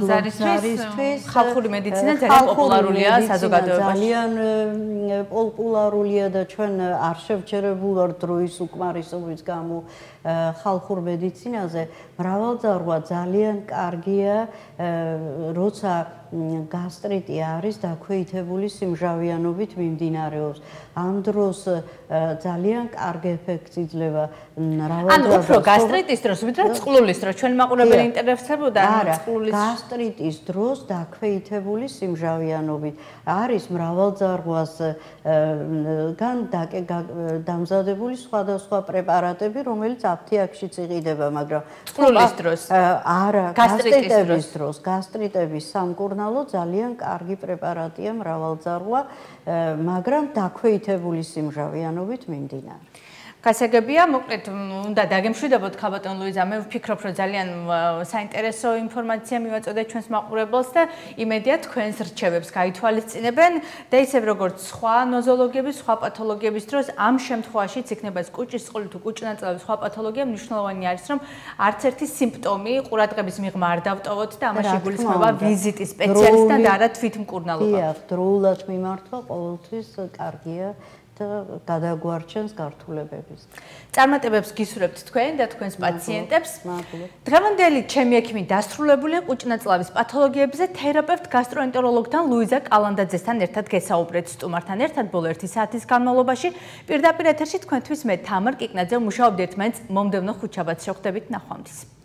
ზარისთვის. ხალხური მედიცინა ძალიან პოპულარულია საზოგადოებაში. ძალიან პოპულარულია და ჩვენ არ შევჩერებულ ვართ დროის უკმარისობის გამო ხალხურ მედიცინაზე. მრავალძარღვა ძალიან კარგია, როცა გასტრიტი არის დაქვეითებული სიმჟავიანობით მიმდინარეობს. ამ დროს ძალიან კარგი ეფექტი ძლევა რავალდობა. ანუ უფრო გასტრიტის დროს, ვიდრე წყლულის დროს, ჩვენ მაყურებელი ინტერესებოდა წყლულის გასტრიტის დროს დაქვეითებული სიმჟავიანობით არის მრავალძარღვას გან დამზადებული სხვადასხვა პრეპარატები, რომელიც აფთიაქშიც იყიდება, მაგრამ წყლულის დროს არა, გასტრიტების დროს, გასტრიტების სამკურნალო ძალიან კარგი პრეპარატია მრავალძარღვა, მაგრამ დაქვეითებული სიმჟავიანობით მიმდინარე. გასაგებია, მოკლედ უნდა დაგემშვიდობოთ ქაბატონ ლუიზა, მე ვფიქრობ, რომ ძალიან საინტერესო ინფორმაცია მივაწოდეთ ჩვენს მაყურებელს და იმედია თქვენს რჩევებს გაითვალისწინებენ და ისევ როგორც სხვა ნოზოლოგიების, სხვა პათოლოგიების დროს ამ შემთხვევაში იქნება კუჭის წყალი თუ კუჭნაწლავის სხვა პათოლოგია მნიშვნელოვანი არის, რომ არც ერთი სიმპტომი ყურადღების მიღმა არ დავტოვოთ და ამაში გულისხმობა ვიზიტი სპეციალისტთან და არა თვითმკურნალობა. დიახ, დროულად მიმართვა ყოველთვის კარგია. გადაგვარჩენს გართულებების. წარმატებებს გისურვებთ თქვენ და თქვენს პაციენტებს. დღევანდელი ჩემი ექიმი დასრულებულია კუჭნაწლავის პათოლოგიებზე თერაპევტ გასტროენტეროლოგთან ლუიზა კალანდაძესთან ერთად გესაუბრეთ სტუმართან ერთად ბოლო 1 საათის განმავლობაში. პირდაპირ ეთერში თქვენთვის მე თამარ კიკნაძე ვმუშაობდი ერთმანეთს მომდევნო ხუთშაბათს შეხვდებით ნახვამდის.